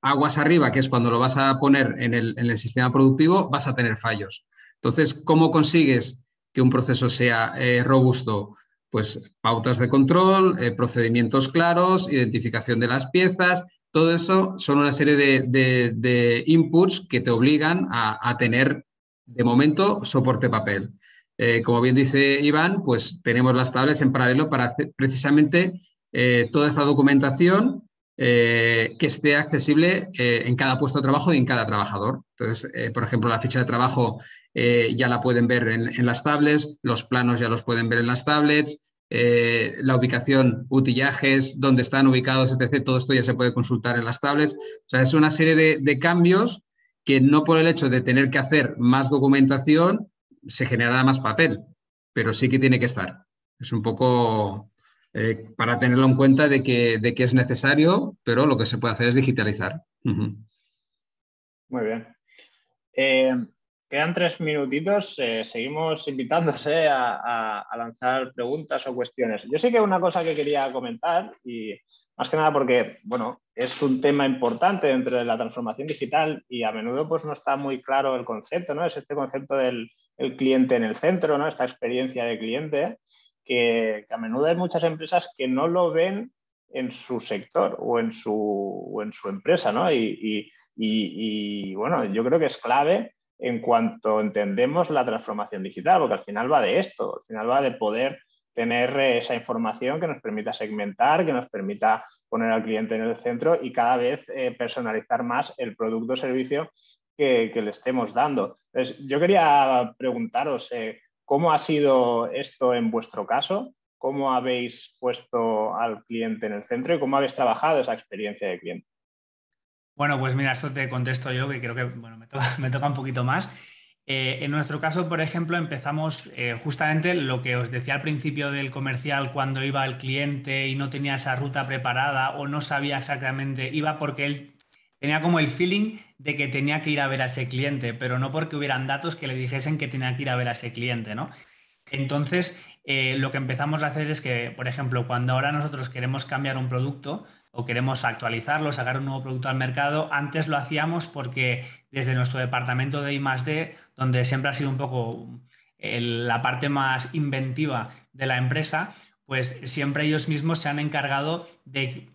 aguas arriba, que es cuando lo vas a poner en el, sistema productivo, vas a tener fallos. Entonces, ¿cómo consigues que un proceso sea eh, robusto? Pues pautas de control, procedimientos claros, identificación de las piezas, todo eso son una serie de, inputs que te obligan a, tener, de momento, soporte papel. Eh, como bien dice Iván, pues tenemos las tablas en paralelo para hacer precisamente eh, toda esta documentación eh, que esté accesible en cada puesto de trabajo y en cada trabajador. Entonces, por ejemplo, la ficha de trabajo ya la pueden ver en, las tablets, los planos ya los pueden ver en las tablets, la ubicación, utillajes, dónde están ubicados, etc. Todo esto ya se puede consultar en las tablets. O sea, es una serie de cambios que no por el hecho de tener que hacer más documentación se generará más papel, pero sí que tiene que estar. Es un poco eh, para tenerlo en cuenta de que, de que, es necesario, pero lo que se puede hacer es digitalizar.
Muy bien. Eh, quedan tres minutitos. Eh, seguimos invitándose a, lanzar preguntas o cuestiones. Yo sé que una cosa que quería comentar, y más que nada porque, bueno, es un tema importante dentro de la transformación digital y a menudo pues no está muy claro el concepto, ¿no? Es este concepto del cliente en el centro, ¿no? Esta experiencia de cliente que, a menudo hay muchas empresas que no lo ven en su sector o en su, empresa, ¿no? Y, bueno, yo creo que es clave en cuanto entendemos la transformación digital, porque al final va de esto, al final va de poder tener esa información que nos permita segmentar, que nos permita poner al cliente en el centro y cada vez eh, personalizar más el producto o servicio que, le estemos dando. yo quería preguntaros, eh, ¿cómo ha sido esto en vuestro caso? ¿Cómo habéis puesto al cliente en el centro y cómo habéis trabajado esa experiencia de cliente?
Bueno, pues mira, esto te contesto yo, que creo que me toca un poquito más. Eh, en nuestro caso, por ejemplo, empezamos eh, justamente lo que os decía al principio del comercial, cuando iba el cliente y no tenía esa ruta preparada o no sabía exactamente, iba porque él tenía como el feeling de que tenía que ir a ver a ese cliente, pero no porque hubieran datos que le dijesen que tenía que ir a ver a ese cliente, ¿no? Entonces, eh, lo que empezamos a hacer es que, por ejemplo, cuando ahora nosotros queremos cambiar un producto, o queremos actualizarlo, sacar un nuevo producto al mercado, antes lo hacíamos porque desde nuestro departamento de I+D, donde siempre ha sido un poco la parte más inventiva de la empresa, pues siempre ellos mismos se han encargado de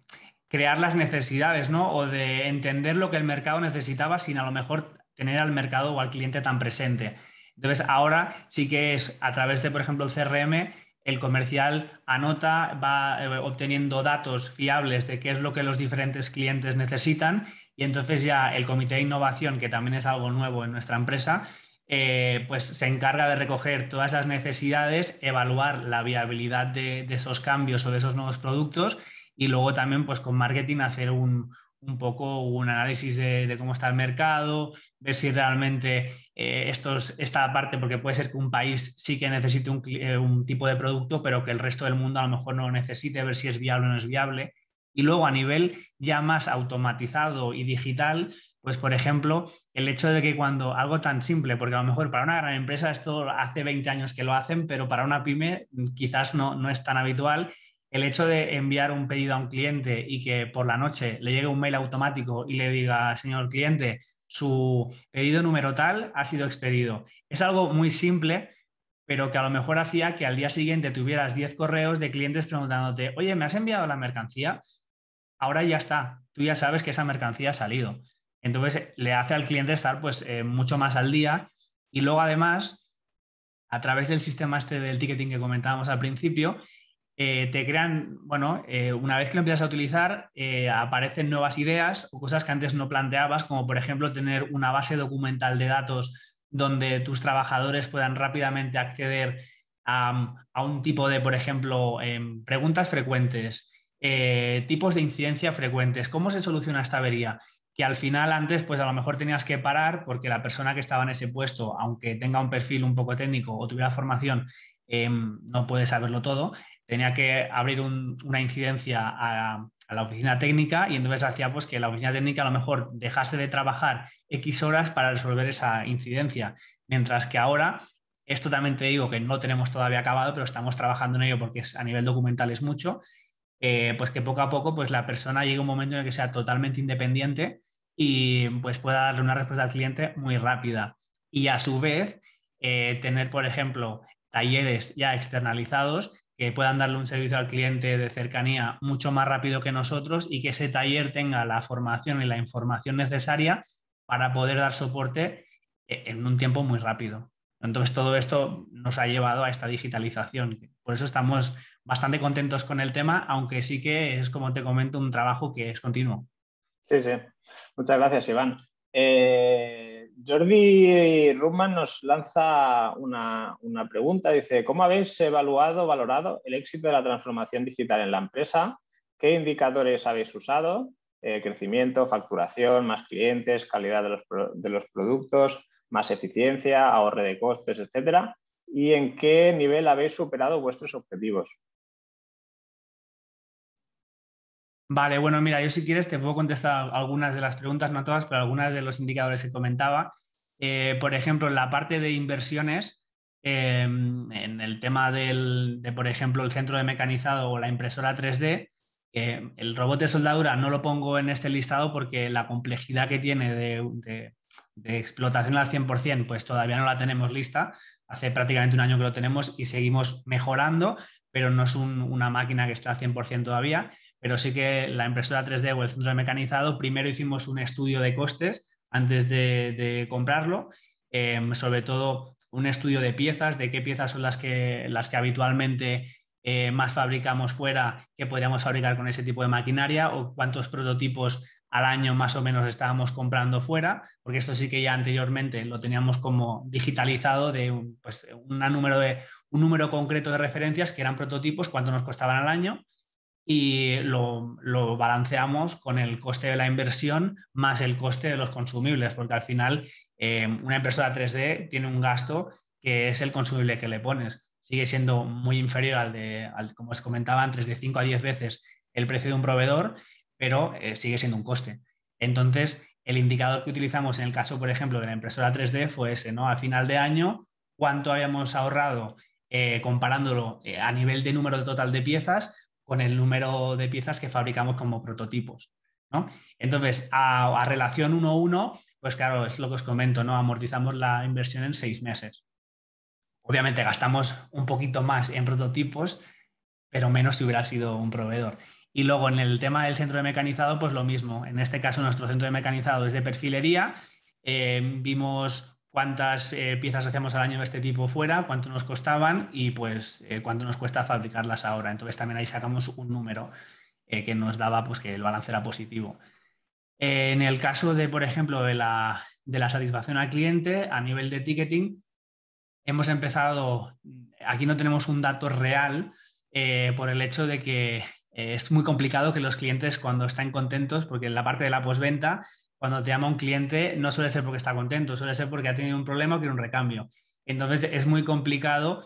crear las necesidades, ¿no? O de entender lo que el mercado necesitaba sin a lo mejor tener al mercado o al cliente tan presente. Entonces, ahora sí que es a través de, por ejemplo, el CRM, el comercial anota, va eh, obteniendo datos fiables de qué es lo que los diferentes clientes necesitan y entonces ya el comité de innovación, que también es algo nuevo en nuestra empresa, eh, pues se encarga de recoger todas esas necesidades, evaluar la viabilidad de, de, esos cambios o de esos nuevos productos y luego también pues con marketing hacer un, un poco un análisis de, cómo está el mercado, ver si realmente eh, esta parte, porque puede ser que un país sí que necesite eh, un, tipo de producto, pero que el resto del mundo a lo mejor no lo necesite, ver si es viable o no es viable. Y luego a nivel ya más automatizado y digital, pues por ejemplo, el hecho de que cuando algo tan simple, porque a lo mejor para una gran empresa esto hace 20 años que lo hacen, pero para una pyme quizás no, no es tan habitual el hecho de enviar un pedido a un cliente y que por la noche le llegue un mail automático y le diga, señor cliente, su pedido número tal ha sido expedido. Es algo muy simple, pero que a lo mejor hacía que al día siguiente tuvieras 10 correos de clientes preguntándote, oye, ¿me has enviado la mercancía? Ahora ya está, tú ya sabes que esa mercancía ha salido. Entonces le hace al cliente estar pues eh, mucho más al día y luego además, a través del sistema este del ticketing que comentábamos al principio, eh, te crean, bueno, eh, una vez que lo empiezas a utilizar, eh, aparecen nuevas ideas o cosas que antes no planteabas, como por ejemplo tener una base documental de datos donde tus trabajadores puedan rápidamente acceder a, un tipo de, por ejemplo, em, preguntas frecuentes, tipos de incidencia frecuentes, cómo se soluciona esta avería que al final antes pues a lo mejor tenías que parar porque la persona que estaba en ese puesto, aunque tenga un perfil un poco técnico o tuviera formación, em, no puede saberlo todo tenía que abrir una incidencia a, la oficina técnica y entonces hacía pues que la oficina técnica a lo mejor dejase de trabajar X horas para resolver esa incidencia, mientras que ahora Esto también te digo que no tenemos todavía acabado, pero estamos trabajando en ello porque a nivel documental es mucho. Eh, pues que poco a poco pues la persona llegue un momento en el que sea totalmente independiente y pues pueda darle una respuesta al cliente muy rápida. Y a su vez, eh, tener, por ejemplo, talleres ya externalizados que puedan darle un servicio al cliente de cercanía mucho más rápido que nosotros y que ese taller tenga la formación y la información necesaria para poder dar soporte eh, en un tiempo muy rápido. Entonces, todo esto nos ha llevado a esta digitalización. Por eso estamos bastante contentos con el tema, aunque sí que es, como te comento, un trabajo que es continuo.
Sí, sí. Muchas gracias, Iván. Eh, Jordi Rubman nos lanza una, pregunta. Dice, ¿cómo habéis evaluado, valorado el éxito de la transformación digital en la empresa? ¿Qué indicadores habéis usado? Eh, crecimiento, facturación, más clientes, calidad de los, de los productos, más eficiencia, ahorro de costes, etcétera. ¿Y en qué nivel habéis superado vuestros objetivos?
Vale, bueno, mira, yo si quieres te puedo contestar algunas de las preguntas, no todas, pero algunas de los indicadores que comentaba. Eh, por ejemplo, en la parte de inversiones, em, en el tema del, de, por ejemplo, el centro de mecanizado o la impresora 3D, el robot de soldadura no lo pongo en este listado porque la complejidad que tiene de, de explotación al 100%, pues todavía no la tenemos lista. Hace prácticamente un año que lo tenemos y seguimos mejorando, pero no es una máquina que está al 100% todavía. Pero sí que la impresora 3D o el centro de mecanizado, primero hicimos un estudio de costes antes de, comprarlo, em, sobre todo un estudio de piezas, de qué piezas son las que, las que habitualmente eh, más fabricamos fuera que podríamos fabricar con ese tipo de maquinaria o cuántos prototipos al año más o menos estábamos comprando fuera, porque esto sí que ya anteriormente lo teníamos como digitalizado de un, pues, número de, un número concreto de referencias que eran prototipos, cuánto nos costaban al año, y lo, balanceamos con el coste de la inversión más el coste de los consumibles, porque al final eh, una impresora 3D tiene un gasto que es el consumible que le pones. Sigue siendo muy inferior al de, como os comentaba antes, de 5 a 10 veces el precio de un proveedor pero eh, sigue siendo un coste. Entonces, el indicador que utilizamos en el caso, por ejemplo, de la impresora 3D fue ese, ¿no? Al final de año, cuánto habíamos ahorrado eh, comparándolo a nivel de número total de piezas con el número de piezas que fabricamos como prototipos. Entonces, a, relación 1-1, pues claro, es lo que os comento, ¿no? Amortizamos la inversión en seis meses. Obviamente gastamos un poquito más en prototipos, pero menos si hubiera sido un proveedor. Y luego en el tema del centro de mecanizado, pues lo mismo. En este caso, nuestro centro de mecanizado es de perfilería. Eh, vimos cuántas eh, piezas hacemos al año de este tipo fuera, cuánto nos costaban y pues eh, cuánto nos cuesta fabricarlas ahora. Entonces también ahí sacamos un número que nos daba pues que el balance era positivo. en el caso de, por ejemplo, de la, de la satisfacción al cliente, a nivel de ticketing, hemos empezado, aquí no tenemos un dato real por el hecho de que eh, es muy complicado que los clientes cuando están contentos, porque en la parte de la postventa, cuando te llama un cliente, no suele ser porque está contento, suele ser porque ha tenido un problema o quiere un recambio. Entonces es muy complicado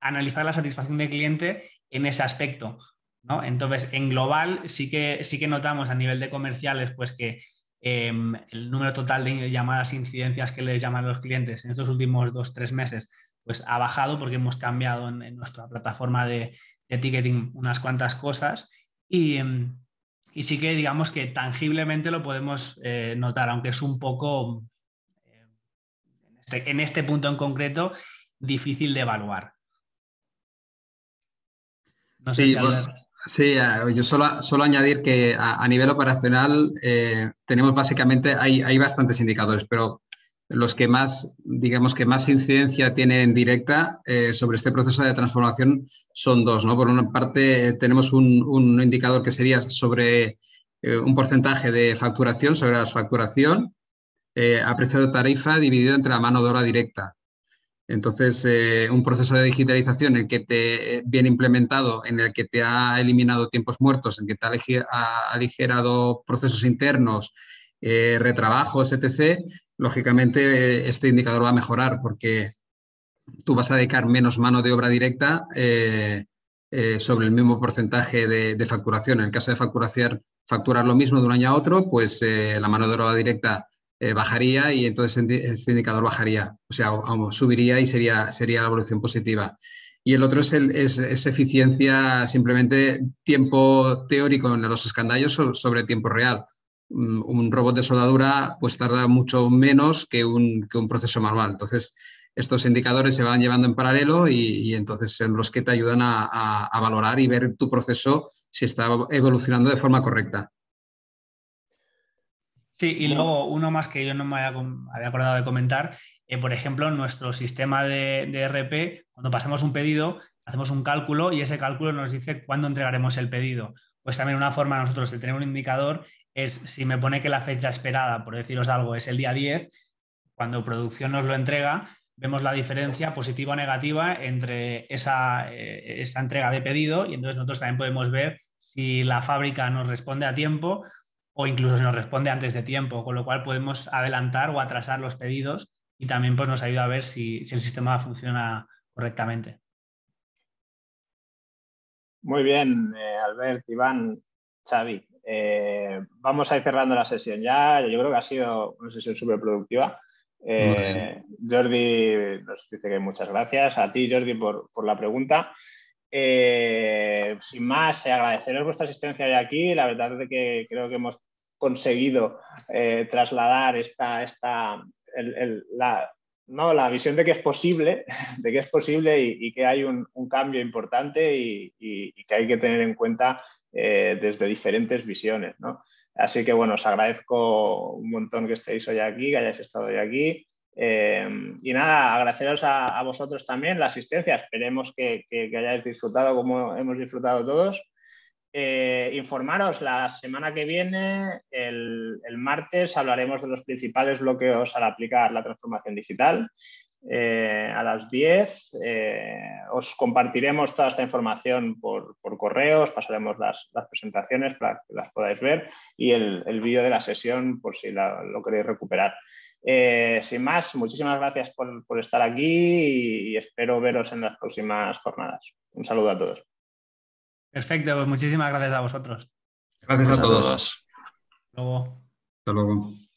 analizar la satisfacción del cliente en ese aspecto. ¿no? Entonces, en global sí que, sí que notamos a nivel de comerciales pues que em, el número total de llamadas incidencias que les llaman los clientes en estos últimos dos, tres meses pues ha bajado porque hemos cambiado en nuestra plataforma de, de ticketing unas cuantas cosas em, y, sí que digamos que tangiblemente lo podemos eh, notar, aunque es un poco, eh, este, en, este, punto en concreto, difícil de evaluar.
No sé sí, yo solo, solo, añadir que a, nivel operacional eh, tenemos básicamente, hay, hay bastantes indicadores, pero los que más, digamos que más incidencia tienen directa eh, sobre este proceso de transformación son dos. ¿no? Por una parte, tenemos un, indicador que sería sobre eh, un porcentaje de facturación, sobre la facturación, eh, a precio de tarifa dividido entre la mano de obra directa. Entonces, un proceso de digitalización en el que te viene implementado, en el que te ha eliminado tiempos muertos, en el que te ha aligerado procesos internos, retrabajos, etc., lógicamente este indicador va a mejorar porque tú vas a dedicar menos mano de obra directa eh, eh, sobre el mismo porcentaje de, facturación. En el caso de facturar, lo mismo de un año a otro, pues eh, la mano de obra directa bajaría y entonces este indicador bajaría, o sea, subiría y sería, sería la evolución positiva. Y el otro es, es, eficiencia, simplemente tiempo teórico en los escandallos sobre tiempo real. Mm, un robot de soldadura pues tarda mucho menos que un, que un proceso manual. Entonces, estos indicadores se van llevando en paralelo y, entonces son los que te ayudan a, valorar y ver tu proceso si está evolucionando de forma correcta.
Sí, y luego uno más que yo no me había, acordado de comentar, eh, por ejemplo, nuestro sistema de, de, RP, cuando pasamos un pedido, hacemos un cálculo y ese cálculo nos dice cuándo entregaremos el pedido. Pues también una forma nosotros de tener un indicador es si me pone que la fecha esperada, por deciros algo, es el día 10, cuando producción nos lo entrega, vemos la diferencia positiva o negativa entre esa, eh, esa, entrega de pedido y entonces nosotros también podemos ver si la fábrica nos responde a tiempo o incluso si nos responde antes de tiempo, con lo cual podemos adelantar o atrasar los pedidos y también pues, nos ayuda a ver si, si el sistema funciona correctamente.
Muy bien, eh, Albert, Iván, Xavi. Eh, vamos a ir cerrando la sesión ya. Yo creo que ha sido una sesión súper productiva. Eh, Jordi nos dice que muchas gracias. A ti, Jordi, por, la pregunta. Eh, sin más, agradeceros vuestra asistencia hoy aquí. La verdad es que creo que hemos conseguido trasladar esta, esta la, no, la visión de que es posible, de que es posible y, que hay un, cambio importante y, que hay que tener en cuenta desde diferentes visiones. Así que bueno, os agradezco un montón que estéis hoy aquí, que hayáis estado hoy aquí. Eh, y nada, agradeceros a, vosotros también la asistencia. Esperemos que, hayáis disfrutado como hemos disfrutado todos. Eh, informaros, la semana que viene, el, martes, hablaremos de los principales bloqueos al aplicar la transformación digital eh, a las 10. Eh, os compartiremos toda esta información por, por correo, os pasaremos las, presentaciones para que las podáis ver y el, vídeo de la sesión por si lo queréis recuperar. Eh, sin más, muchísimas gracias por, estar aquí y, espero veros en las próximas jornadas. Un saludo a todos.
Perfecto, pues muchísimas gracias a vosotros.
Gracias, a todos.
Hasta luego.
Hasta luego.